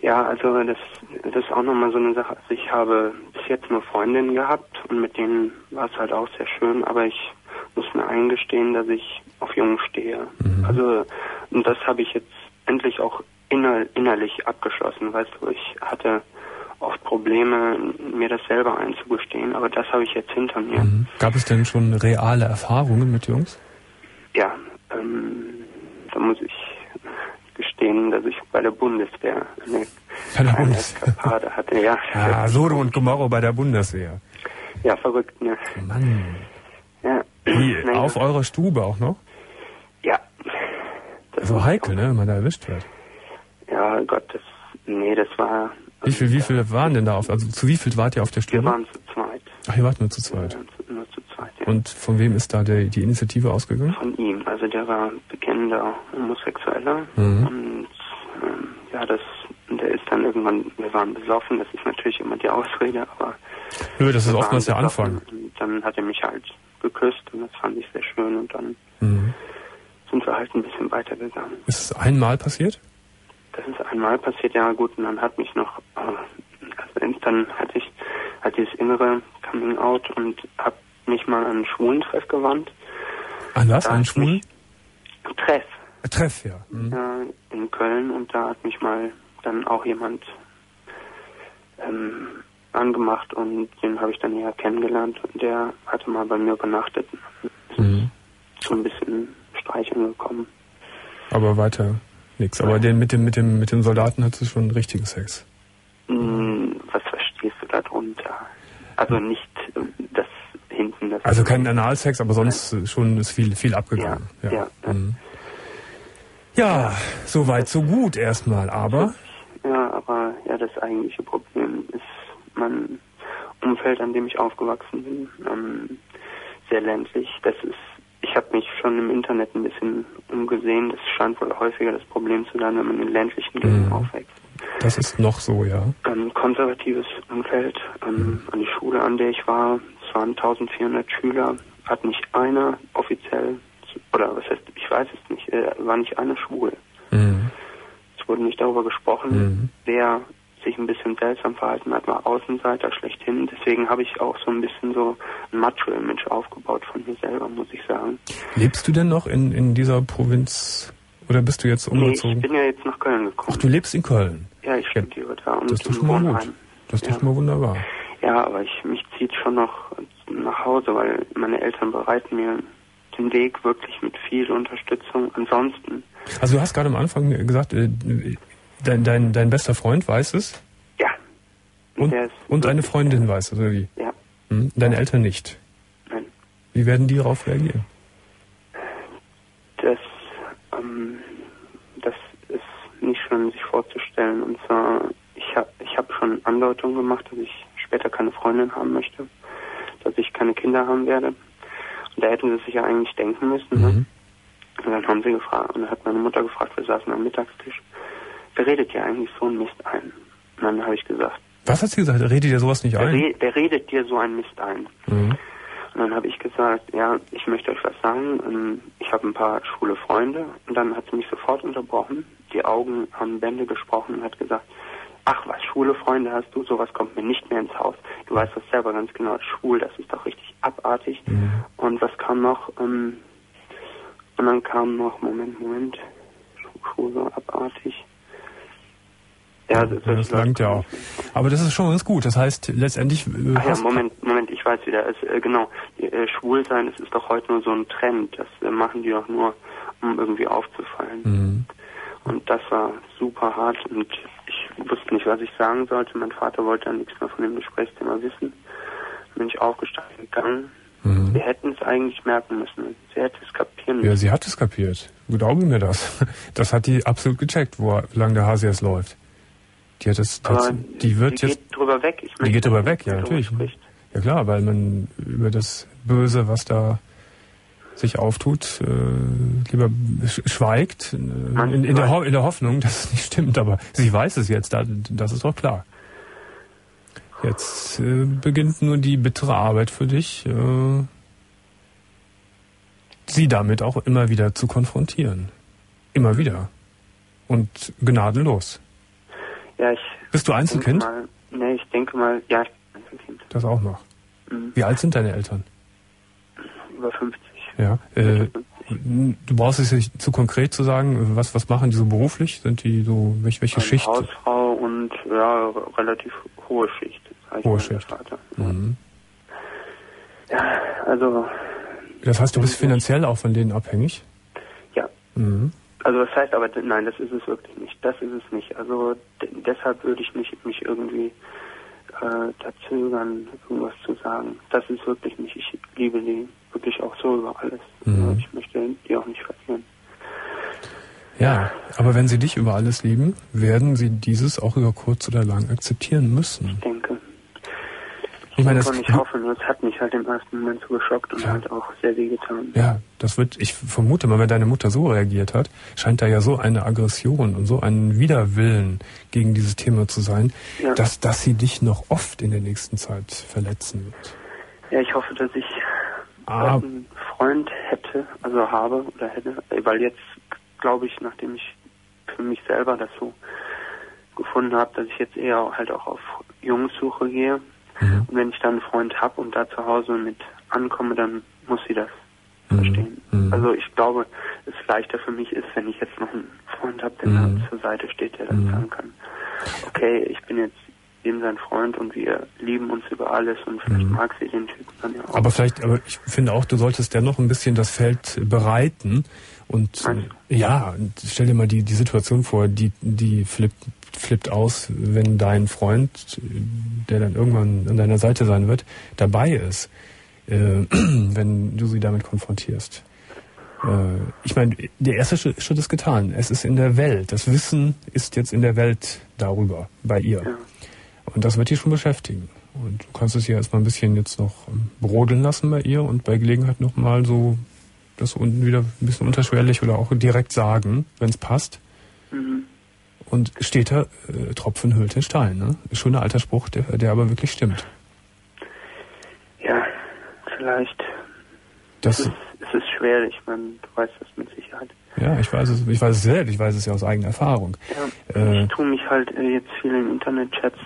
Ja, also das, das ist auch nochmal so eine Sache. Also ich habe bis jetzt nur Freundinnen gehabt und mit denen war es halt auch sehr schön, aber ich muss mir eingestehen, dass ich auf Jungen stehe. Mhm. Also und das habe ich jetzt endlich auch inner, innerlich abgeschlossen. Weißt du, ich hatte oft Probleme, mir das selber einzugestehen, aber das habe ich jetzt hinter mir. Mhm. Gab es denn schon reale Erfahrungen mit Jungs? Ja, ähm, da muss ich gestehen, dass ich bei der Bundeswehr eine bei der Bundeswehr. hatte. Ja, ja Sodom und Gomorro bei der Bundeswehr. Ja, verrückt, ne? Mann. Ja. Wie, auf eurer Stube auch noch? Ja. Das so heikel, ne, wenn man da erwischt wird. Ja, Gott, das, nee, das war... Wie viel, wie viel waren denn da auf, also zu wie viel wart ihr auf der Stube? Wir waren zu zweit. Ach, ihr wart nur zu zweit. Ja, Und von wem ist da der, die Initiative ausgegangen? Von ihm. Also der war bekennender Homosexueller mhm. und ähm, ja, das der ist dann irgendwann, wir waren besoffen, das ist natürlich immer die Ausrede, aber Nö, das ist oftmals der Anfang. Dann hat er mich halt geküsst und das fand ich sehr schön und dann mhm. sind wir halt ein bisschen weitergegangen. Ist es einmal passiert? Das ist einmal passiert, ja gut, und dann hat mich noch, äh, also dann hatte ich halt dieses innere Coming Out und hab mich mal an einen Schwulentreff gewandt. An was? An Schwulen? Treff. Treff, ja. Mhm. ja. In Köln und da hat mich mal dann auch jemand ähm, angemacht und den habe ich dann eher kennengelernt und der hatte mal bei mir übernachtet. Mhm. So ein bisschen Streicheln gekommen. Aber weiter nichts. Aber den mit dem mit dem mit dem Soldaten hattest du schon richtigen Sex. Mm, was verstehst du darunter? Also nicht das hinten. Also kein Analsex, aber sonst Nein. schon ist viel viel abgegangen. Ja, ja. ja. Mhm. ja so weit so gut erstmal. Aber ja, aber ja, das eigentliche Problem ist mein Umfeld, an dem ich aufgewachsen bin, ähm, sehr ländlich. Das ist, ich habe mich schon im Internet ein bisschen umgesehen. Das scheint wohl häufiger das Problem zu sein, wenn man in ländlichen Gegenden mhm. aufwächst. Das ist noch so, ja. Ein konservatives Umfeld. Ähm, mhm. An die Schule, an der ich war, es waren 1400 Schüler, hat nicht einer offiziell, oder was heißt, ich weiß es nicht, äh, war nicht einer schwul. Mhm. Es wurde nicht darüber gesprochen, mhm. wer sich ein bisschen seltsam verhalten hat, war Außenseiter schlechthin. Deswegen habe ich auch so ein bisschen so ein Macho-Image aufgebaut von mir selber, muss ich sagen. Lebst du denn noch in, in dieser Provinz oder bist du jetzt umgezogen? Nee, ich bin ja jetzt nach Köln gekommen. Ach, du lebst in Köln? Ja, ich studiere da. Und das ist mal gut. Das ist ja. doch schon mal wunderbar. Ja, aber ich, mich zieht schon noch nach Hause, weil meine Eltern bereiten mir den Weg wirklich mit viel Unterstützung. Ansonsten. Also du hast gerade am Anfang gesagt, äh, Dein, dein, dein bester Freund weiß es? Ja. Und, und deine Freundin weiß es, oder wie? Ja. Hm? Deine Eltern nicht? Nein. Wie werden die darauf reagieren? Das, ähm, das ist nicht schön, sich vorzustellen. Und zwar, ich habe ich hab schon Andeutungen gemacht, dass ich später keine Freundin haben möchte, dass ich keine Kinder haben werde. Und da hätten sie sich ja eigentlich denken müssen. Ne? Mhm. Und dann haben sie gefragt, und dann hat meine Mutter gefragt, wir saßen am Mittagstisch wer redet dir eigentlich so einen Mist ein? Und dann habe ich gesagt. Was hat sie gesagt? Redet dir sowas nicht ein? Wer, redet dir so einen Mist ein? Mhm. Und dann habe ich gesagt, ja, ich möchte euch was sagen. Ähm, ich habe ein paar schwule Freunde. Und dann hat sie mich sofort unterbrochen. Die Augen haben Bände gesprochen und hat gesagt, ach was, schwule Freunde hast du, sowas kommt mir nicht mehr ins Haus. Du weißt das selber ganz genau, schwul, das ist doch richtig abartig. Mhm. Und was kam noch? Ähm, und dann kam noch, Moment, Moment, schwul, so abartig. Ja, das, das langt ja auch. Aber das ist schon ganz gut. Das heißt, letztendlich. Äh, Ach ja, Moment, Moment, ich weiß wieder. Es, äh, genau, äh, Schwulsein, es ist doch heute nur so ein Trend. Das äh, machen die doch nur, um irgendwie aufzufallen. Mhm. Und das war super hart und ich wusste nicht, was ich sagen sollte. Mein Vater wollte dann nichts mehr von dem Gesprächsthema wissen. Bin ich aufgestanden gegangen. Mhm. Wir hätten es eigentlich merken müssen. Sie hätte es kapieren müssen. Ja, sie hat es kapiert. Glauben mir das. Das hat die absolut gecheckt, wo lang der Hase jetzt läuft. Die hat das die wird die jetzt. Geht drüber weg. Ich die geht drüber weg, ja, natürlich. Spricht. Ja klar, weil man über das Böse, was da sich auftut, äh, lieber schweigt, äh, in, in, der in der Hoffnung, dass es nicht stimmt. Aber sie weiß es jetzt, da, das ist doch klar. Jetzt äh, beginnt nur die bittere Arbeit für dich, äh, sie damit auch immer wieder zu konfrontieren. Immer wieder. Und gnadenlos. Ja, ich. Bist du Einzelkind? Mal, nee, ich denke mal, ja, ich bin Einzelkind. Das auch noch. Mhm. Wie alt sind deine Eltern? Über 50. Ja. Äh, du brauchst es nicht zu konkret zu sagen, was, was machen die so beruflich? Sind die so, welche, welche Schicht? Hausfrau und ja, relativ hohe Schicht. Hohe Schicht. Mhm. Ja, also. Das heißt, du bist finanziell auch von denen abhängig? Ja. Mhm. Also das heißt aber, nein, das ist es wirklich nicht. Das ist es nicht. Also deshalb würde ich nicht mich irgendwie äh, da zögern, irgendwas zu sagen. Das ist wirklich nicht. Ich liebe die wirklich auch so über alles. Mhm. Ich möchte die auch nicht verlieren. Ja, aber wenn sie dich über alles lieben, werden sie dieses auch über kurz oder lang akzeptieren müssen. Ich denke. Ich meine, das, ich hoffe nur, es hat mich halt im ersten Moment so geschockt und ja. halt auch sehr weh getan. Ja, das wird, ich vermute mal, wenn deine Mutter so reagiert hat, scheint da ja so eine Aggression und so ein Widerwillen gegen dieses Thema zu sein, ja. dass, dass sie dich noch oft in der nächsten Zeit verletzen wird. Ja, ich hoffe, dass ich ah. einen Freund hätte, also habe oder hätte, weil jetzt glaube ich, nachdem ich für mich selber das so gefunden habe, dass ich jetzt eher halt auch auf Jungssuche gehe. Mhm. Und wenn ich dann einen Freund habe und da zu Hause mit ankomme, dann muss sie das mhm. verstehen. Mhm. Also ich glaube, es leichter für mich ist, wenn ich jetzt noch einen Freund habe, der mhm. zur Seite steht, der dann mhm. sagen kann, okay, ich bin jetzt eben sein Freund und wir lieben uns über alles und vielleicht mhm. mag sie den Typen dann ja auch. Aber vielleicht, aber ich finde auch, du solltest dennoch ein bisschen das Feld bereiten und äh, ja, stell dir mal die, die Situation vor, die, die flippt flippt aus, wenn dein Freund, der dann irgendwann an deiner Seite sein wird, dabei ist, äh, wenn du sie damit konfrontierst. Äh, ich meine, der erste Schritt ist getan. Es ist in der Welt. Das Wissen ist jetzt in der Welt darüber, bei ihr. Ja. Und das wird dich schon beschäftigen. Und du kannst es ja erstmal ein bisschen jetzt noch brodeln lassen bei ihr und bei Gelegenheit nochmal so das unten wieder ein bisschen unterschwellig oder auch direkt sagen, wenn es passt. Mhm. Und steht da, äh, Tropfen hüllt den Stein. Ne? Schon ein alter Spruch, der, der aber wirklich stimmt. Ja, vielleicht. Das es, ist, es ist schwer, ich meine, du weißt das mit Sicherheit. Ja, ich weiß es, ich weiß es selbst, ich weiß es ja aus eigener Erfahrung. Ja, äh, ich tue mich halt äh, jetzt viel in Internetchats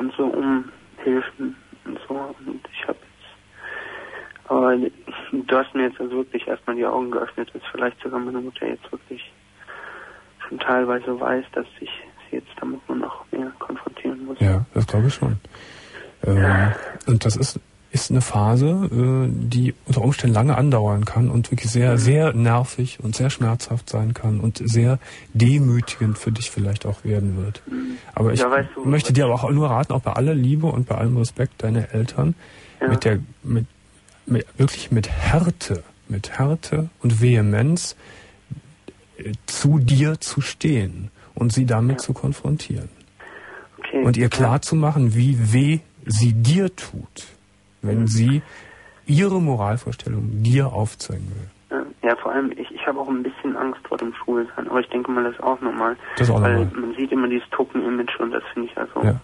und so um Hilfen und so. Und ich habe jetzt, aber du hast mir jetzt also wirklich erstmal die Augen geöffnet, dass vielleicht sogar meine Mutter jetzt wirklich schon teilweise weiß, dass ich sie jetzt damit nur noch mehr konfrontieren muss. Ja, das glaube ich schon. Ähm, und das ist, ist eine Phase, äh, die unter Umständen lange andauern kann und wirklich sehr, mhm. sehr nervig und sehr schmerzhaft sein kann und sehr demütigend für dich vielleicht auch werden wird. Mhm. Aber ich ja, weißt du, möchte dir aber auch nur raten, auch bei aller Liebe und bei allem Respekt deine Eltern, ja. mit der, mit, mit, wirklich mit Härte, mit Härte und Vehemenz zu dir zu stehen und sie damit ja. zu konfrontieren. Okay. Und ihr klar zu machen, wie weh sie dir tut, wenn sie ihre Moralvorstellung dir aufzeigen will. Ja, vor allem, ich, ich habe auch ein bisschen Angst vor dem Schwulsein, aber ich denke mal, das ist auch normal. Das ist auch normal. Weil man sieht immer dieses Token-Image und das finde ich also ja.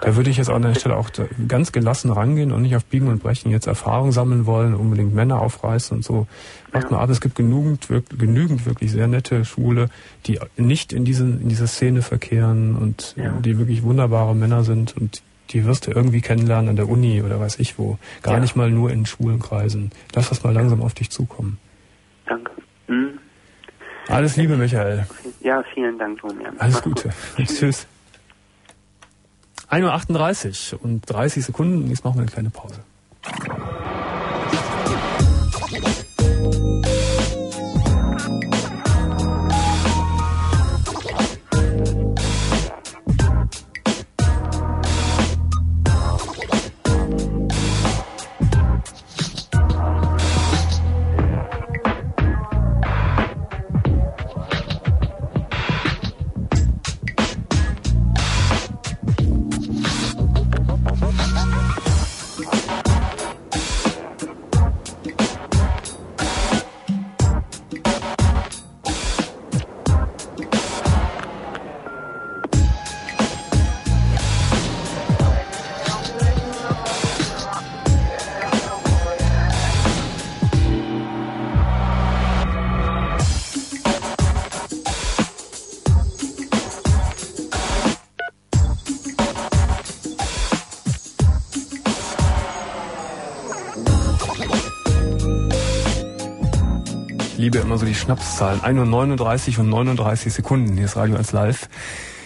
Da würde ich jetzt an der Stelle auch ganz gelassen rangehen und nicht auf Biegen und Brechen jetzt Erfahrung sammeln wollen, unbedingt Männer aufreißen und so. Macht ja. mal ab, es gibt genügend, genügend wirklich sehr nette Schwule, die nicht in diese, in diese Szene verkehren und ja. die wirklich wunderbare Männer sind und die wirst du irgendwie kennenlernen an der Uni oder weiß ich wo. Gar ja. nicht mal nur in schwulen Kreisen. Lass das mal langsam auf dich zukommen. Danke. Hm. Alles Liebe, Michael. Ja, vielen Dank, Domian. Alles Gute. Tschüss. 1.38 Uhr und 30 Sekunden. Jetzt machen wir eine kleine Pause. Liebe immer so die Schnapszahlen. 1.39 Uhr und 39 Sekunden. Hier ist Radio 1 Live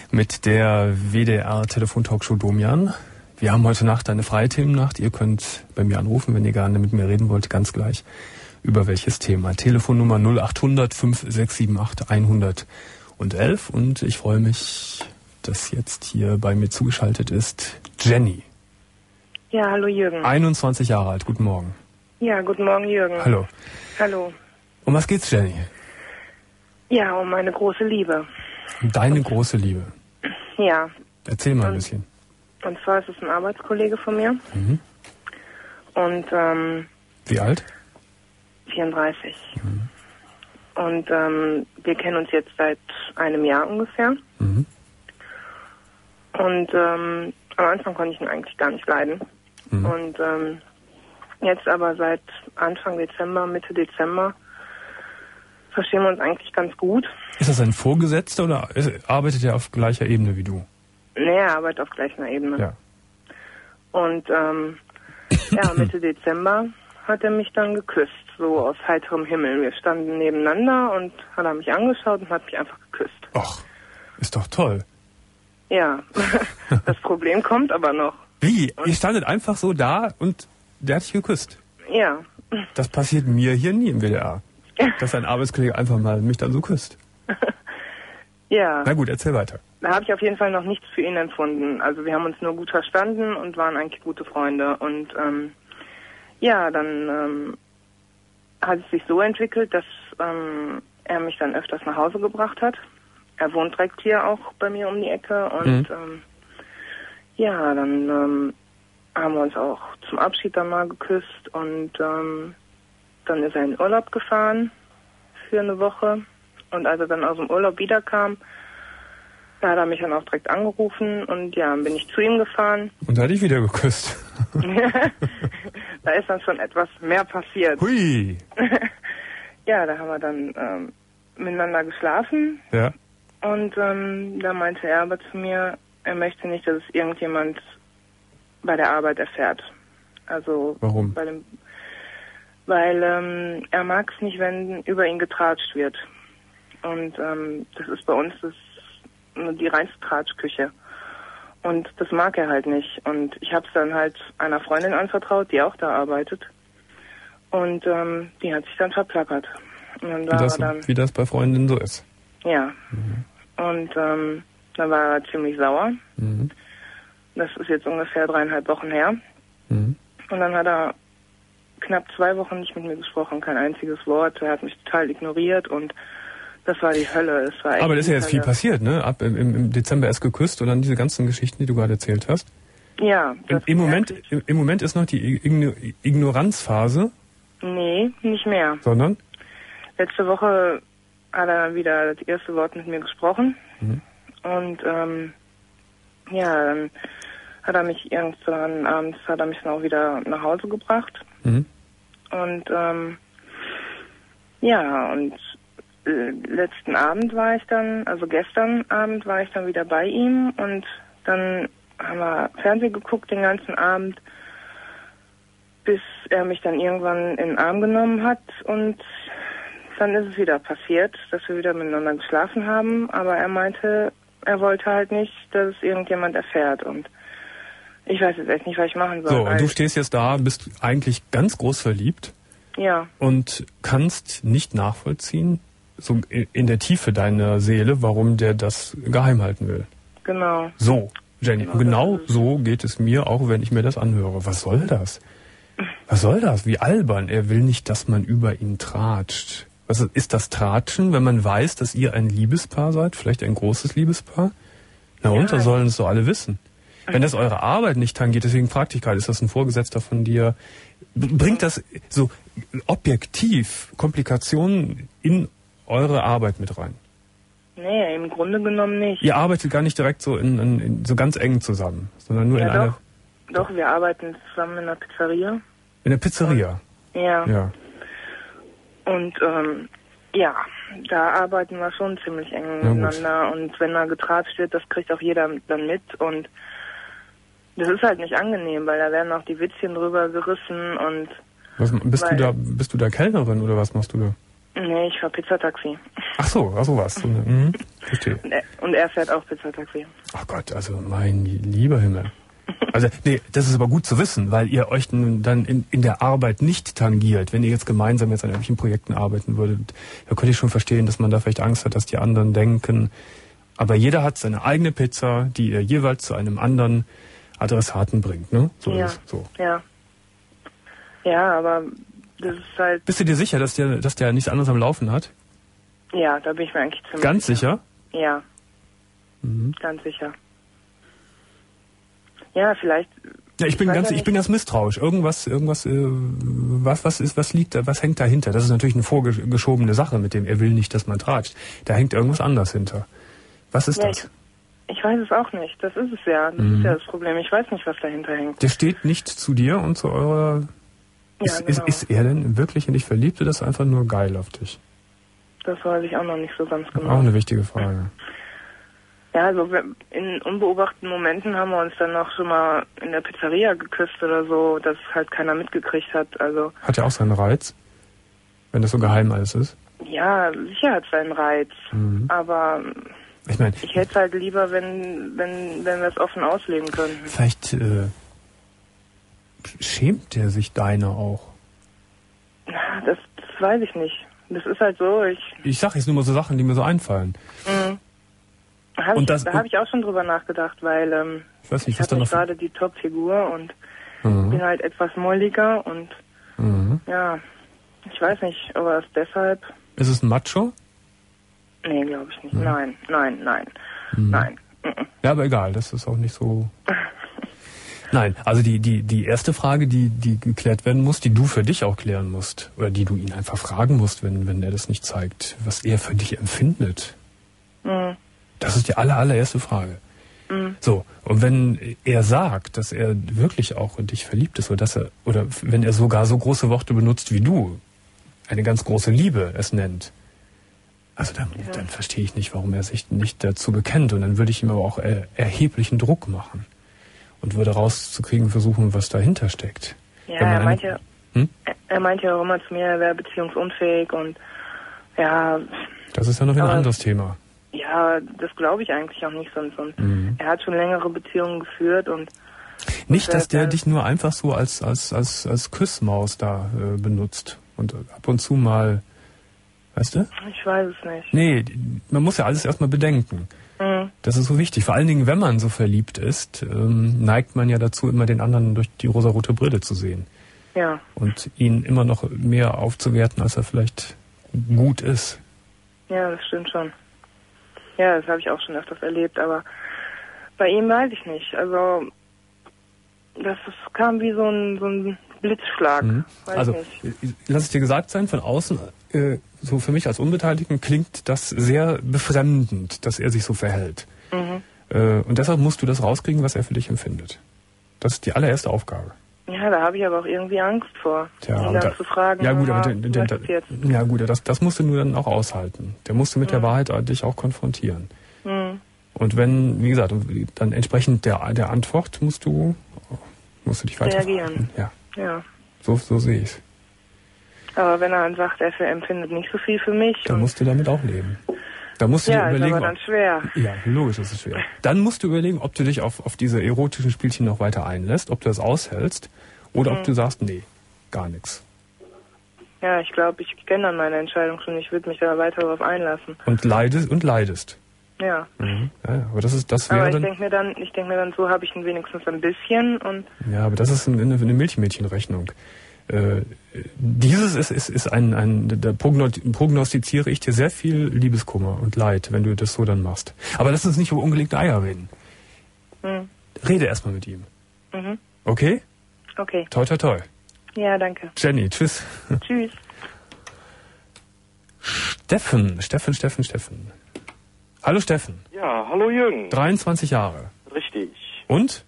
mit der WDR Telefontalkshow Domian. Wir haben heute Nacht eine freie Themennacht. Ihr könnt bei mir anrufen, wenn ihr gerne mit mir reden wollt, ganz gleich über welches Thema. Telefonnummer 0800 5678 111 und ich freue mich, dass jetzt hier bei mir zugeschaltet ist Jenny. Ja, hallo Jürgen. 21 Jahre alt, guten Morgen. Ja, guten Morgen Jürgen. Hallo. Hallo. Um was geht's, Jenny? Ja, um meine große Liebe. Um deine und, große Liebe? Ja. Erzähl mal und, ein bisschen. Und zwar ist es ein Arbeitskollege von mir. Mhm. Und ähm, wie alt? 34. Mhm. Und ähm, wir kennen uns jetzt seit einem Jahr ungefähr. Mhm. Und ähm, am Anfang konnte ich ihn eigentlich gar nicht leiden. Mhm. Und ähm, jetzt aber seit Anfang Dezember, Mitte Dezember, verstehen wir uns eigentlich ganz gut. Ist das ein Vorgesetzter oder arbeitet er auf gleicher Ebene wie du? Nee, er arbeitet auf gleicher Ebene. Ja. Und ähm, ja, Mitte Dezember hat er mich dann geküsst, so aus heiterem Himmel. Wir standen nebeneinander und hat er mich angeschaut und hat mich einfach geküsst. Ach, ist doch toll. Ja, das Problem kommt aber noch. Wie? Und Ihr standet einfach so da und der hat dich geküsst? Ja. Das passiert mir hier nie im WDR. Dass ein Arbeitskollege einfach mal mich dann so küsst. ja. Na gut, erzähl weiter. Da habe ich auf jeden Fall noch nichts für ihn empfunden. Also wir haben uns nur gut verstanden und waren eigentlich gute Freunde. Und ähm, ja, dann ähm, hat es sich so entwickelt, dass ähm, er mich dann öfters nach Hause gebracht hat er wohnt direkt hier auch bei mir um die Ecke und mhm. ähm, ja, dann ähm, haben wir uns auch zum Abschied dann mal geküsst und ähm, dann ist er in Urlaub gefahren für eine Woche und als er dann aus dem Urlaub wiederkam, da hat er mich dann auch direkt angerufen und ja, dann bin ich zu ihm gefahren. Und da hatte ich wieder geküsst. da ist dann schon etwas mehr passiert. Hui! ja, da haben wir dann ähm, miteinander geschlafen. Ja. Und ähm, da meinte er aber zu mir, er möchte nicht, dass es irgendjemand bei der Arbeit erfährt. Also Warum? Bei dem, weil ähm, er mag es nicht, wenn über ihn getratscht wird. Und ähm, das ist bei uns das, die reinste Tratschküche. Und das mag er halt nicht. Und ich habe es dann halt einer Freundin anvertraut, die auch da arbeitet. Und ähm, die hat sich dann verplackert. Und wie, das, dann, wie das bei Freundinnen so ist. Ja. Mhm. Und ähm, dann war er ziemlich sauer. Mhm. Das ist jetzt ungefähr dreieinhalb Wochen her. Mhm. Und dann hat er knapp zwei Wochen nicht mit mir gesprochen, kein einziges Wort. Er hat mich total ignoriert und das war die Hölle. Es war Aber das ist ja jetzt viel passiert, ne? Ab im, im, Dezember erst geküsst und dann diese ganzen Geschichten, die du gerade erzählt hast. Ja. Im, im Moment, im, im, Moment ist noch die Igno Ignoranzphase. Nee, nicht mehr. Sondern? Letzte Woche hat er wieder das erste Wort mit mir gesprochen. Mhm. Und ähm, ja, dann hat er mich irgendwann abends hat er mich dann auch wieder nach Hause gebracht. Mhm. Und ähm, ja, und äh, letzten Abend war ich dann, also gestern Abend war ich dann wieder bei ihm und dann haben wir Fernsehen geguckt den ganzen Abend, bis er mich dann irgendwann in den Arm genommen hat und dann ist es wieder passiert, dass wir wieder miteinander geschlafen haben, aber er meinte, er wollte halt nicht, dass es irgendjemand erfährt und ich weiß jetzt echt nicht, was ich machen soll. So, und du stehst jetzt da, bist eigentlich ganz groß verliebt. Ja. Und kannst nicht nachvollziehen, so in der Tiefe deiner Seele, warum der das geheim halten will. Genau. So, Jenny, genau, genau so geht es mir, auch wenn ich mir das anhöre. Was soll das? Was soll das? Wie albern. Er will nicht, dass man über ihn tratscht. Was ist das Tratschen, wenn man weiß, dass ihr ein Liebespaar seid, vielleicht ein großes Liebespaar? Na und, ja. da sollen es doch alle wissen. Wenn das eure Arbeit nicht tangiert, deswegen fragte ich gerade, ist das ein Vorgesetzter von dir? Bringt das so objektiv Komplikationen in eure Arbeit mit rein? Nee, im Grunde genommen nicht. Ihr arbeitet gar nicht direkt so in, in, in so ganz eng zusammen, sondern nur ja, in einer. Doch, wir arbeiten zusammen in einer Pizzeria. In der Pizzeria? Ja. Ja. Und ähm, ja, da arbeiten wir schon ziemlich eng miteinander. Und wenn da getratscht wird, das kriegt auch jeder dann mit. Und das ist halt nicht angenehm, weil da werden auch die Witzchen drüber gerissen und. Was, bist du da, bist du da Kellnerin oder was machst du da? Nee, ich fahr Pizzataxi. Ach so, ach so was. Mhm. Verstehe. Und er fährt auch Pizzataxi. Ach Gott, also mein lieber Himmel. Also, nee, das ist aber gut zu wissen, weil ihr euch dann in, in der Arbeit nicht tangiert. Wenn ihr jetzt gemeinsam jetzt an irgendwelchen Projekten arbeiten würdet, da könnte ich schon verstehen, dass man da vielleicht Angst hat, dass die anderen denken. Aber jeder hat seine eigene Pizza, die er jeweils zu einem anderen Adressaten bringt, ne? So ja, so. Ja. Ja, aber das ist halt. Bist du dir sicher, dass der, dass der nichts anderes am Laufen hat? Ja, da bin ich mir eigentlich ziemlich Ganz sicher? sicher? Ja. Mhm. Ganz sicher. Ja, vielleicht. Ja, ich bin ganz, ich bin ganz misstrauisch. Irgendwas, irgendwas, äh, was, was ist, was liegt da, was hängt dahinter? Das ist natürlich eine vorgeschobene Sache mit dem, er will nicht, dass man tratscht. Da hängt irgendwas anders hinter. Was ist ja, das? Ich, weiß es auch nicht. Das ist es ja. Das mhm. ist ja das Problem. Ich weiß nicht, was dahinter hängt. Der steht nicht zu dir und zu eurer. Ist, ja, genau. ist, ist er denn wirklich in dich verliebt oder ist einfach nur geil auf dich? Das weiß ich auch noch nicht so ganz genau. Auch eine wichtige Frage. Ja, also in unbeobachteten Momenten haben wir uns dann noch schon mal in der Pizzeria geküsst oder so, dass halt keiner mitgekriegt hat. Also hat ja auch seinen Reiz, wenn das so geheim alles ist. Ja, sicher hat seinen Reiz, mhm. aber ich meine, ich hätte es halt lieber, wenn wenn wenn wir es offen ausleben könnten. Vielleicht äh, schämt der sich deiner auch. Das, das weiß ich nicht. Das ist halt so. Ich ich sag jetzt nur mal so Sachen, die mir so einfallen. Mhm. Hab und ich, das, da habe ich auch schon drüber nachgedacht, weil ähm, ich, weiß nicht, ich habe gerade die Top-Figur und mhm. bin halt etwas molliger und mhm. ja, ich weiß nicht, aber es deshalb. Ist es ein Macho? Nee, glaube ich nicht. Mhm. Nein, nein, nein, mhm. nein. Ja, aber egal, das ist auch nicht so. Nein, also die, die, die erste Frage, die, die geklärt werden muss, die du für dich auch klären musst, oder die du ihn einfach fragen musst, wenn, wenn er das nicht zeigt, was er für dich empfindet. Mhm. Das ist die aller, allererste Frage. Mhm. So, und wenn er sagt, dass er wirklich auch in dich verliebt ist, oder dass er, oder wenn er sogar so große Worte benutzt wie du, eine ganz große Liebe es nennt, also dann, ja. dann verstehe ich nicht, warum er sich nicht dazu bekennt. Und dann würde ich ihm aber auch er, erheblichen Druck machen und würde rauszukriegen versuchen, was dahinter steckt. Ja, er meinte, hm? er meinte ja auch immer zu mir, er wäre beziehungsunfähig und ja. Das ist ja noch ein anderes Thema. Ja, das glaube ich eigentlich auch nicht, sonst. Mhm. er hat schon längere Beziehungen geführt und nicht, dass der dich nur einfach so als als als als Küssmaus da äh, benutzt und ab und zu mal, weißt du? Ich weiß es nicht. Nee, man muss ja alles erstmal bedenken. Mhm. Das ist so wichtig. Vor allen Dingen, wenn man so verliebt ist, ähm, neigt man ja dazu, immer den anderen durch die rosarote Brille zu sehen. Ja. Und ihn immer noch mehr aufzuwerten, als er vielleicht gut ist. Ja, das stimmt schon. Ja, das habe ich auch schon öfters erlebt, aber bei ihm weiß ich nicht. Also das, das kam wie so ein, so ein Blitzschlag. Mhm. Also lass es dir gesagt sein, von außen, äh, so für mich als Unbeteiligten klingt das sehr befremdend, dass er sich so verhält. Mhm. Äh, und deshalb musst du das rauskriegen, was er für dich empfindet. Das ist die allererste Aufgabe. Ja, da habe ich aber auch irgendwie Angst vor, Tja, ihn dann da, zu fragen. Ja gut, aber den, den, den, ja gut, das, das musst du nur dann auch aushalten. Der musst du mit mhm. der Wahrheit dich auch konfrontieren. Mhm. Und wenn, wie gesagt, dann entsprechend der, der Antwort musst du, musst du dich weiter reagieren. Ja. ja. So, so sehe ich Aber wenn er dann sagt, er empfindet nicht so viel für mich. Dann musst du damit auch leben. Da musst du ja, dir überlegen. Ist aber dann schwer. Ja, logisch, das ist schwer. Dann musst du überlegen, ob du dich auf, auf diese erotischen Spielchen noch weiter einlässt, ob du das aushältst oder mhm. ob du sagst, nee, gar nichts. Ja, ich glaube, ich kenne dann meine Entscheidung schon. Ich würde mich da weiter darauf einlassen. Und leidest und leidest. Ja. Mhm. ja, ja aber das ist das wäre Aber ich denke mir dann, ich denke mir dann, so habe ich ihn wenigstens ein bisschen und. Ja, aber das ist eine, eine Milchmädchenrechnung. Äh, dieses ist, ist, ist ein, ein, da prognostiziere ich dir sehr viel Liebeskummer und Leid, wenn du das so dann machst. Aber lass uns nicht über ungelegte Eier reden. Mhm. Rede erstmal mit ihm. Mhm. Okay? Okay. Toi, toi, toi. Ja, danke. Jenny, tschüss. Tschüss. Steffen, Steffen, Steffen, Steffen. Hallo Steffen. Ja, hallo Jürgen. 23 Jahre. Richtig. Und?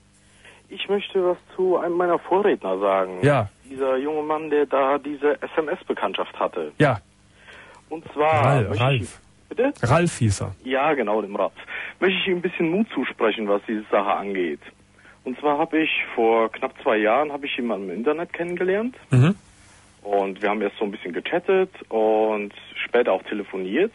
Ich möchte was zu einem meiner Vorredner sagen. Ja dieser junge Mann, der da diese SMS-Bekanntschaft hatte. Ja. Und zwar. Ralf. Ralf. bitte? Ralf hieß er. Ja, genau, dem Ralf. Möchte ich ihm ein bisschen Mut zusprechen, was diese Sache angeht. Und zwar habe ich vor knapp zwei Jahren habe ich jemanden im Internet kennengelernt. Mhm. Und wir haben erst so ein bisschen gechattet und später auch telefoniert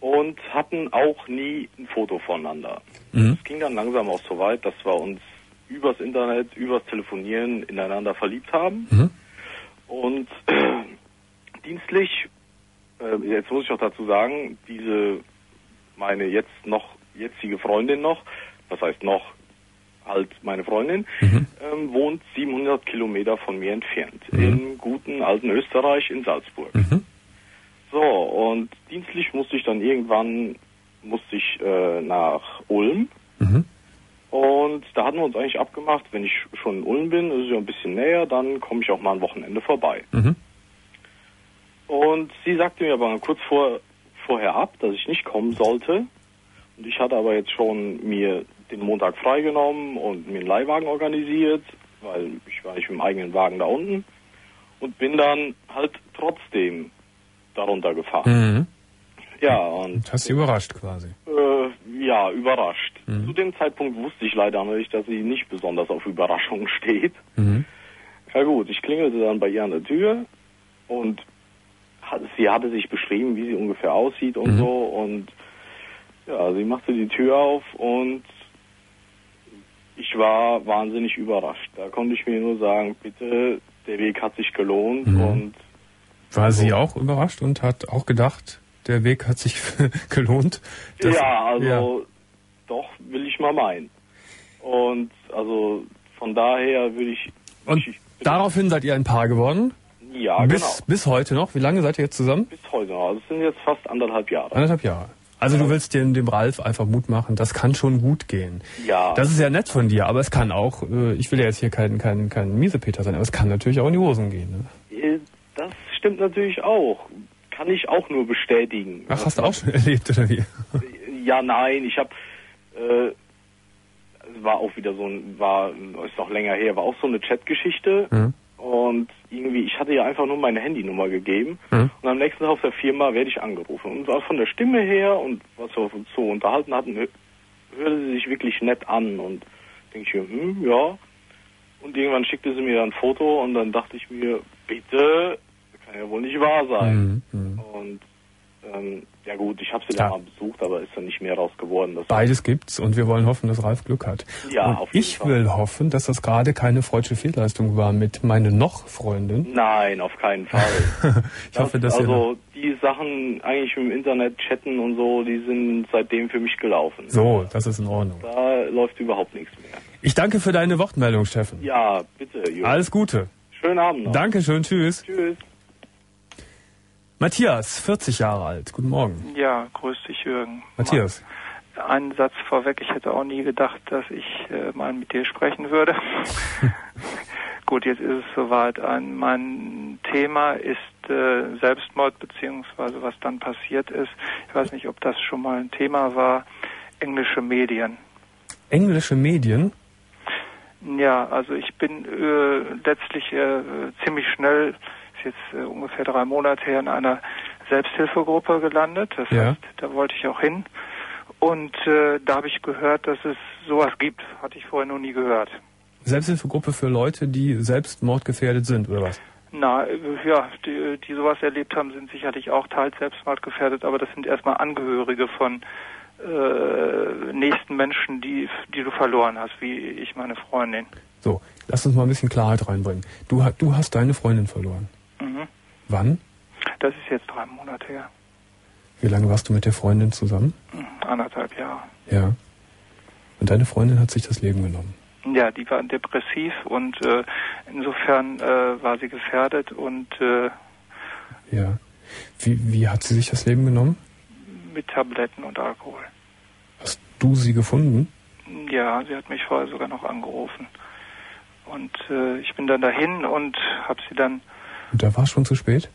und hatten auch nie ein Foto voneinander. Mhm. Es ging dann langsam auch so weit, dass wir uns übers Internet, übers Telefonieren ineinander verliebt haben. Mhm. Und äh, dienstlich, äh, jetzt muss ich auch dazu sagen, diese, meine jetzt noch, jetzige Freundin noch, was heißt noch, halt meine Freundin, mhm. ähm, wohnt 700 Kilometer von mir entfernt, mhm. im guten alten Österreich in Salzburg. Mhm. So, und dienstlich musste ich dann irgendwann, musste ich äh, nach Ulm. Und da hatten wir uns eigentlich abgemacht, wenn ich schon in Ulm bin, ist es ja ein bisschen näher, dann komme ich auch mal ein Wochenende vorbei. Mhm. Und sie sagte mir aber kurz vor, vorher ab, dass ich nicht kommen sollte. Und ich hatte aber jetzt schon mir den Montag freigenommen und mir einen Leihwagen organisiert, weil ich war nicht mit dem eigenen Wagen da unten. Und bin dann halt trotzdem darunter gefahren. Mhm. Ja, und. Hast du überrascht quasi? Äh, ja, überrascht. Mhm. Zu dem Zeitpunkt wusste ich leider nicht, dass sie nicht besonders auf Überraschungen steht. Mhm. Ja gut, ich klingelte dann bei ihr an der Tür und sie hatte sich beschrieben, wie sie ungefähr aussieht und mhm. so und ja, sie machte die Tür auf und ich war wahnsinnig überrascht. Da konnte ich mir nur sagen, bitte, der Weg hat sich gelohnt mhm. und war so. sie auch überrascht und hat auch gedacht, der Weg hat sich gelohnt? ja, also ja. Doch, will ich mal meinen. Und also von daher würde ich. Und ich, daraufhin seid ihr ein Paar geworden? Ja, bis, genau. Bis heute noch? Wie lange seid ihr jetzt zusammen? Bis heute noch. Also es sind jetzt fast anderthalb Jahre. Anderthalb Jahre. Also du willst dem, dem Ralf einfach Mut machen, das kann schon gut gehen. Ja. Das ist ja nett von dir, aber es kann auch, äh, ich will ja jetzt hier kein, kein, kein Miesepeter sein, aber es kann natürlich auch in die Hosen gehen. Ne? Äh, das stimmt natürlich auch. Kann ich auch nur bestätigen. Ach, hast du auch schon erlebt, oder wie? Ja, nein, ich habe, äh, war auch wieder so ein, war, ist noch länger her, war auch so eine Chatgeschichte. Mhm. Und irgendwie, ich hatte ja einfach nur meine Handynummer gegeben. Mhm. Und am nächsten Tag auf der Firma werde ich angerufen. Und auch von der Stimme her und was wir uns so unterhalten hatten, hörte sie sich wirklich nett an. Und denke ich mir, hm, ja. Und irgendwann schickte sie mir ein Foto und dann dachte ich mir, bitte, das kann ja wohl nicht wahr sein. Mhm. mhm. Und ähm, ja gut, ich habe sie ja. dann mal besucht, aber ist dann nicht mehr raus geworden. Beides gibt's und wir wollen hoffen, dass Ralf Glück hat. Ja, und auf jeden ich Fall. will hoffen, dass das gerade keine freudsche Fehlleistung war mit meine noch Freundin. Nein, auf keinen Fall. ich das, hoffe, dass also die Sachen eigentlich im Internet chatten und so, die sind seitdem für mich gelaufen. So, das ist in Ordnung. Da läuft überhaupt nichts mehr. Ich danke für deine Wortmeldung, Steffen. Ja, bitte. Jürgen. Alles Gute. Schönen Abend noch. Dankeschön, tschüss. Tschüss. Matthias, 40 Jahre alt. Guten Morgen. Ja, grüß dich, Jürgen. Matthias. Einen Satz vorweg. Ich hätte auch nie gedacht, dass ich äh, mal mit dir sprechen würde. Gut, jetzt ist es soweit. Ein, mein Thema ist äh, Selbstmord beziehungsweise was dann passiert ist. Ich weiß nicht, ob das schon mal ein Thema war. Englische Medien. Englische Medien? Ja, also ich bin äh, letztlich äh, ziemlich schnell ist jetzt äh, ungefähr drei Monate her in einer Selbsthilfegruppe gelandet. Das ja. heißt, da wollte ich auch hin. Und äh, da habe ich gehört, dass es sowas gibt. Hatte ich vorher noch nie gehört. Selbsthilfegruppe für Leute, die selbstmordgefährdet sind, oder was? Na, äh, ja, die, die sowas erlebt haben, sind sicherlich auch teils selbstmordgefährdet, aber das sind erstmal Angehörige von äh, nächsten Menschen, die, die du verloren hast, wie ich meine Freundin. So, lass uns mal ein bisschen Klarheit reinbringen. Du, du hast deine Freundin verloren. Mhm. Wann? Das ist jetzt drei Monate her. Wie lange warst du mit der Freundin zusammen? Mhm, anderthalb Jahre. Ja. Und deine Freundin hat sich das Leben genommen? Ja, die war depressiv und äh, insofern äh, war sie gefährdet und äh, ja. Wie, wie hat sie sich das Leben genommen? Mit Tabletten und Alkohol. Hast du sie gefunden? Ja, sie hat mich vorher sogar noch angerufen. Und äh, ich bin dann dahin und habe sie dann und da war es schon zu spät?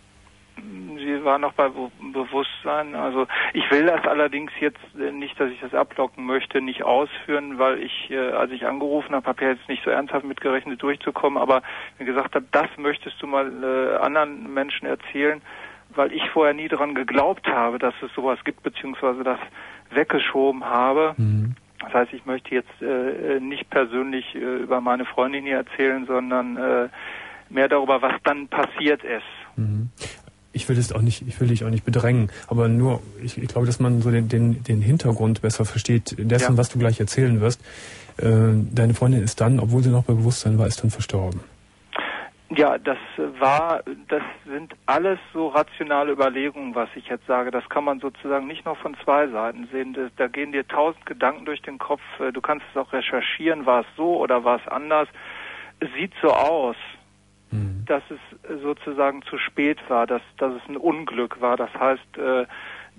Sie war noch bei Bewusstsein. Also ich will das allerdings jetzt äh, nicht, dass ich das ablocken möchte, nicht ausführen, weil ich, äh, als ich angerufen habe, habe ja jetzt nicht so ernsthaft mitgerechnet, durchzukommen, aber mir gesagt habe, das möchtest du mal äh, anderen Menschen erzählen, weil ich vorher nie daran geglaubt habe, dass es sowas gibt, beziehungsweise das weggeschoben habe. Mhm. Das heißt, ich möchte jetzt äh, nicht persönlich äh, über meine Freundin hier erzählen, sondern äh, mehr darüber, was dann passiert ist. Mhm. Ich will es auch nicht, ich will dich auch nicht bedrängen, aber nur, ich, ich glaube, dass man so den, den, den Hintergrund besser versteht, dessen, ja. was du gleich erzählen wirst. Äh, deine Freundin ist dann, obwohl sie noch bei Bewusstsein war, ist dann verstorben. Ja, das war, das sind alles so rationale Überlegungen, was ich jetzt sage. Das kann man sozusagen nicht nur von zwei Seiten sehen. Da gehen dir tausend Gedanken durch den Kopf. Du kannst es auch recherchieren, war es so oder war es anders. Es sieht so aus. Mhm. dass es sozusagen zu spät war, dass, dass es ein Unglück war. Das heißt, äh,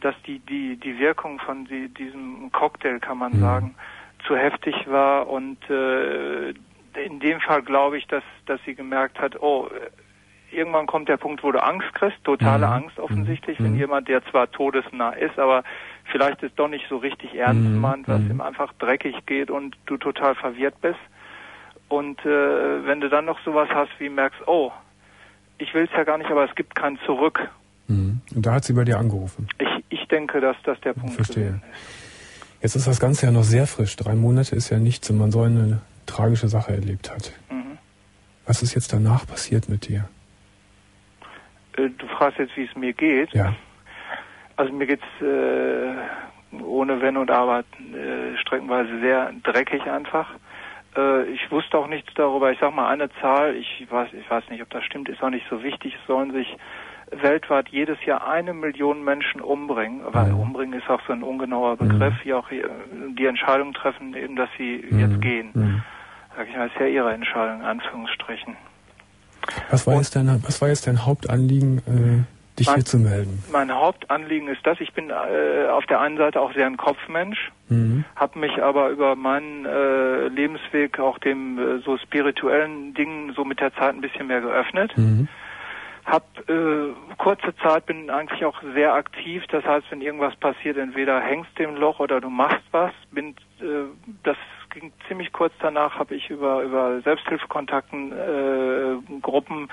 dass die, die, die Wirkung von die, diesem Cocktail, kann man mhm. sagen, zu heftig war und äh, in dem Fall glaube ich, dass, dass sie gemerkt hat, oh, irgendwann kommt der Punkt, wo du Angst kriegst, totale mhm. Angst offensichtlich, mhm. wenn jemand, der zwar todesnah ist, aber vielleicht ist doch nicht so richtig ernst mhm. meint, was mhm. ihm einfach dreckig geht und du total verwirrt bist. Und äh, wenn du dann noch sowas hast, wie merkst, oh, ich will es ja gar nicht, aber es gibt kein Zurück. Mhm. Und da hat sie bei dir angerufen. Ich, ich denke, dass das der Punkt Verstehe. ist. Jetzt ist das Ganze ja noch sehr frisch. Drei Monate ist ja nichts, wenn man so eine tragische Sache erlebt hat. Mhm. Was ist jetzt danach passiert mit dir? Äh, du fragst jetzt, wie es mir geht. Ja. Also mir geht's äh, ohne Wenn und Aber äh, streckenweise sehr dreckig einfach. Äh, ich wusste auch nichts darüber. Ich sag mal eine Zahl, ich weiß, ich weiß nicht, ob das stimmt, ist auch nicht so wichtig. Es sollen sich weltweit jedes Jahr eine Million Menschen umbringen, weil mhm. umbringen ist auch so ein ungenauer Begriff, mhm. die auch die Entscheidung treffen, eben, dass sie mhm. jetzt gehen. Mhm. Sag ich mal, ist ja ihre Entscheidung, in Anführungsstrichen. Was war, jetzt dein, was war jetzt dein Hauptanliegen, äh, dich mein, hier zu melden? Mein Hauptanliegen ist das, ich bin äh, auf der einen Seite auch sehr ein Kopfmensch, mhm. habe mich aber über meinen äh, Lebensweg auch dem äh, so spirituellen Dingen so mit der Zeit ein bisschen mehr geöffnet. Mhm. Hab äh, kurze Zeit bin eigentlich auch sehr aktiv. Das heißt, wenn irgendwas passiert, entweder hängst du im Loch oder du machst was. Bin äh, das ging ziemlich kurz danach, habe ich über, über Selbsthilfekontakten, äh, Gruppen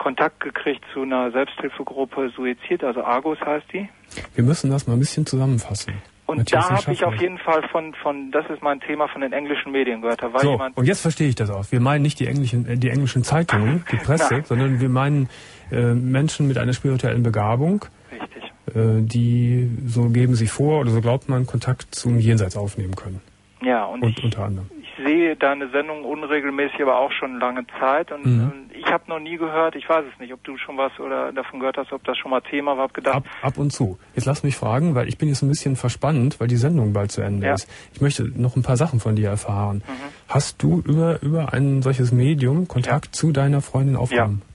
Kontakt gekriegt zu einer Selbsthilfegruppe Suizid, also Argus heißt die. Wir müssen das mal ein bisschen zusammenfassen. Und Matthias da habe ich auf jeden Fall von, von, das ist mein Thema, von den englischen Medien gehört. Da war so, und jetzt verstehe ich das auch. Wir meinen nicht die englischen, äh, die englischen Zeitungen, die Presse, sondern wir meinen äh, Menschen mit einer spirituellen Begabung. Richtig. Äh, die, so geben sie vor, oder so glaubt man, Kontakt zum Jenseits aufnehmen können. Ja, und, und ich, unter anderem. Ich sehe deine Sendung unregelmäßig, aber auch schon lange Zeit. Und, mhm. und ich habe noch nie gehört, ich weiß es nicht, ob du schon was oder davon gehört hast, ob das schon mal Thema war. Hab gedacht, ab, ab und zu. Jetzt lass mich fragen, weil ich bin jetzt ein bisschen verspannt, weil die Sendung bald zu Ende ja. ist. Ich möchte noch ein paar Sachen von dir erfahren. Mhm. Hast du über, über ein solches Medium Kontakt ja. zu deiner Freundin aufgenommen? Ja.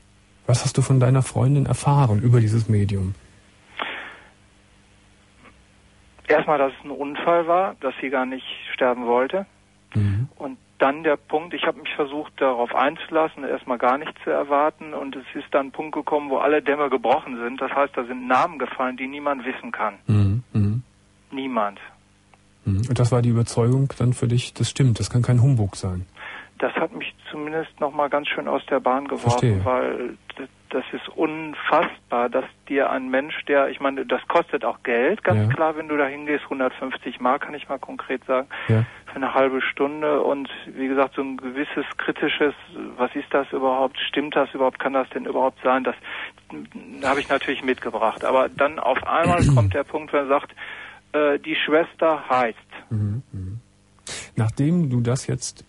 Was hast du von deiner Freundin erfahren über dieses Medium? erstmal, dass es ein Unfall war, dass sie gar nicht sterben wollte. Mhm. Und dann der Punkt, ich habe mich versucht darauf einzulassen, erstmal gar nichts zu erwarten und es ist dann ein Punkt gekommen, wo alle Dämme gebrochen sind. Das heißt, da sind Namen gefallen, die niemand wissen kann. Mhm. Mhm. Niemand. Mhm. Und das war die Überzeugung dann für dich, das stimmt, das kann kein Humbug sein. Das hat mich zumindest nochmal ganz schön aus der Bahn geworfen, Verstehe. weil das ist unfassbar, dass dir ein Mensch, der, ich meine, das kostet auch Geld, ganz ja. klar, wenn du da hingehst, 150 Mark, kann ich mal konkret sagen, ja. für eine halbe Stunde und wie gesagt, so ein gewisses kritisches, was ist das überhaupt, stimmt das überhaupt, kann das denn überhaupt sein, das habe ich natürlich mitgebracht. Aber dann auf einmal kommt der Punkt, wenn er sagt, äh, die Schwester heißt. Mhm, mhm. Nachdem du das jetzt,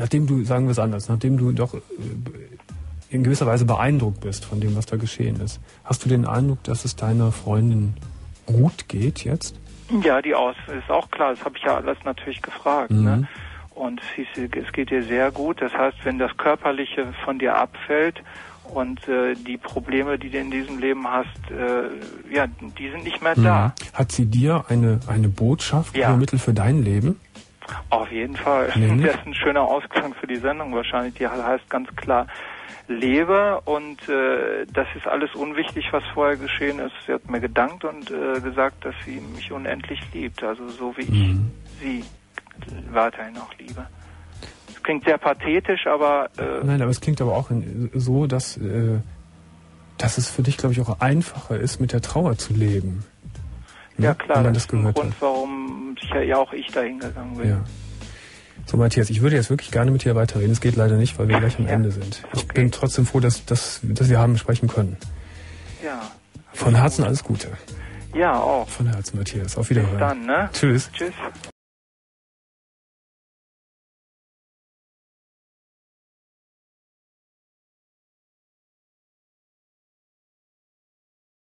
nachdem du, sagen wir es anders, nachdem du doch äh, in gewisser Weise beeindruckt bist von dem, was da geschehen ist. Hast du den Eindruck, dass es deiner Freundin gut geht jetzt? Ja, die aus ist auch klar. Das habe ich ja alles natürlich gefragt. Mhm. Ne? Und es, es geht ihr sehr gut. Das heißt, wenn das Körperliche von dir abfällt und äh, die Probleme, die du in diesem Leben hast, äh, ja, die sind nicht mehr mhm. da. Hat sie dir eine, eine Botschaft ja. übermittelt für dein Leben? Auf jeden Fall. Nämlich? Das ist ein schöner Ausklang für die Sendung wahrscheinlich. Die heißt ganz klar, lebe und äh, das ist alles unwichtig, was vorher geschehen ist. Sie hat mir gedankt und äh, gesagt, dass sie mich unendlich liebt, also so wie ich mhm. sie weiterhin auch liebe. Es klingt sehr pathetisch, aber äh, nein, aber es klingt aber auch so, dass äh, dass es für dich, glaube ich, auch einfacher ist, mit der Trauer zu leben. Ne? Ja klar, das, das ist ein Grund, hat. warum sicher ja auch ich dahin gegangen bin. Ja. So, Matthias, ich würde jetzt wirklich gerne mit dir weiterreden. Es geht leider nicht, weil wir gleich am ja. Ende sind. Ich okay. bin trotzdem froh, dass, dass, dass wir haben sprechen können. Ja. Von Herzen alles Gute. Ja, auch. Von Herzen, Matthias. Auf Wiederhören. Bis dann, ne? Tschüss. Tschüss.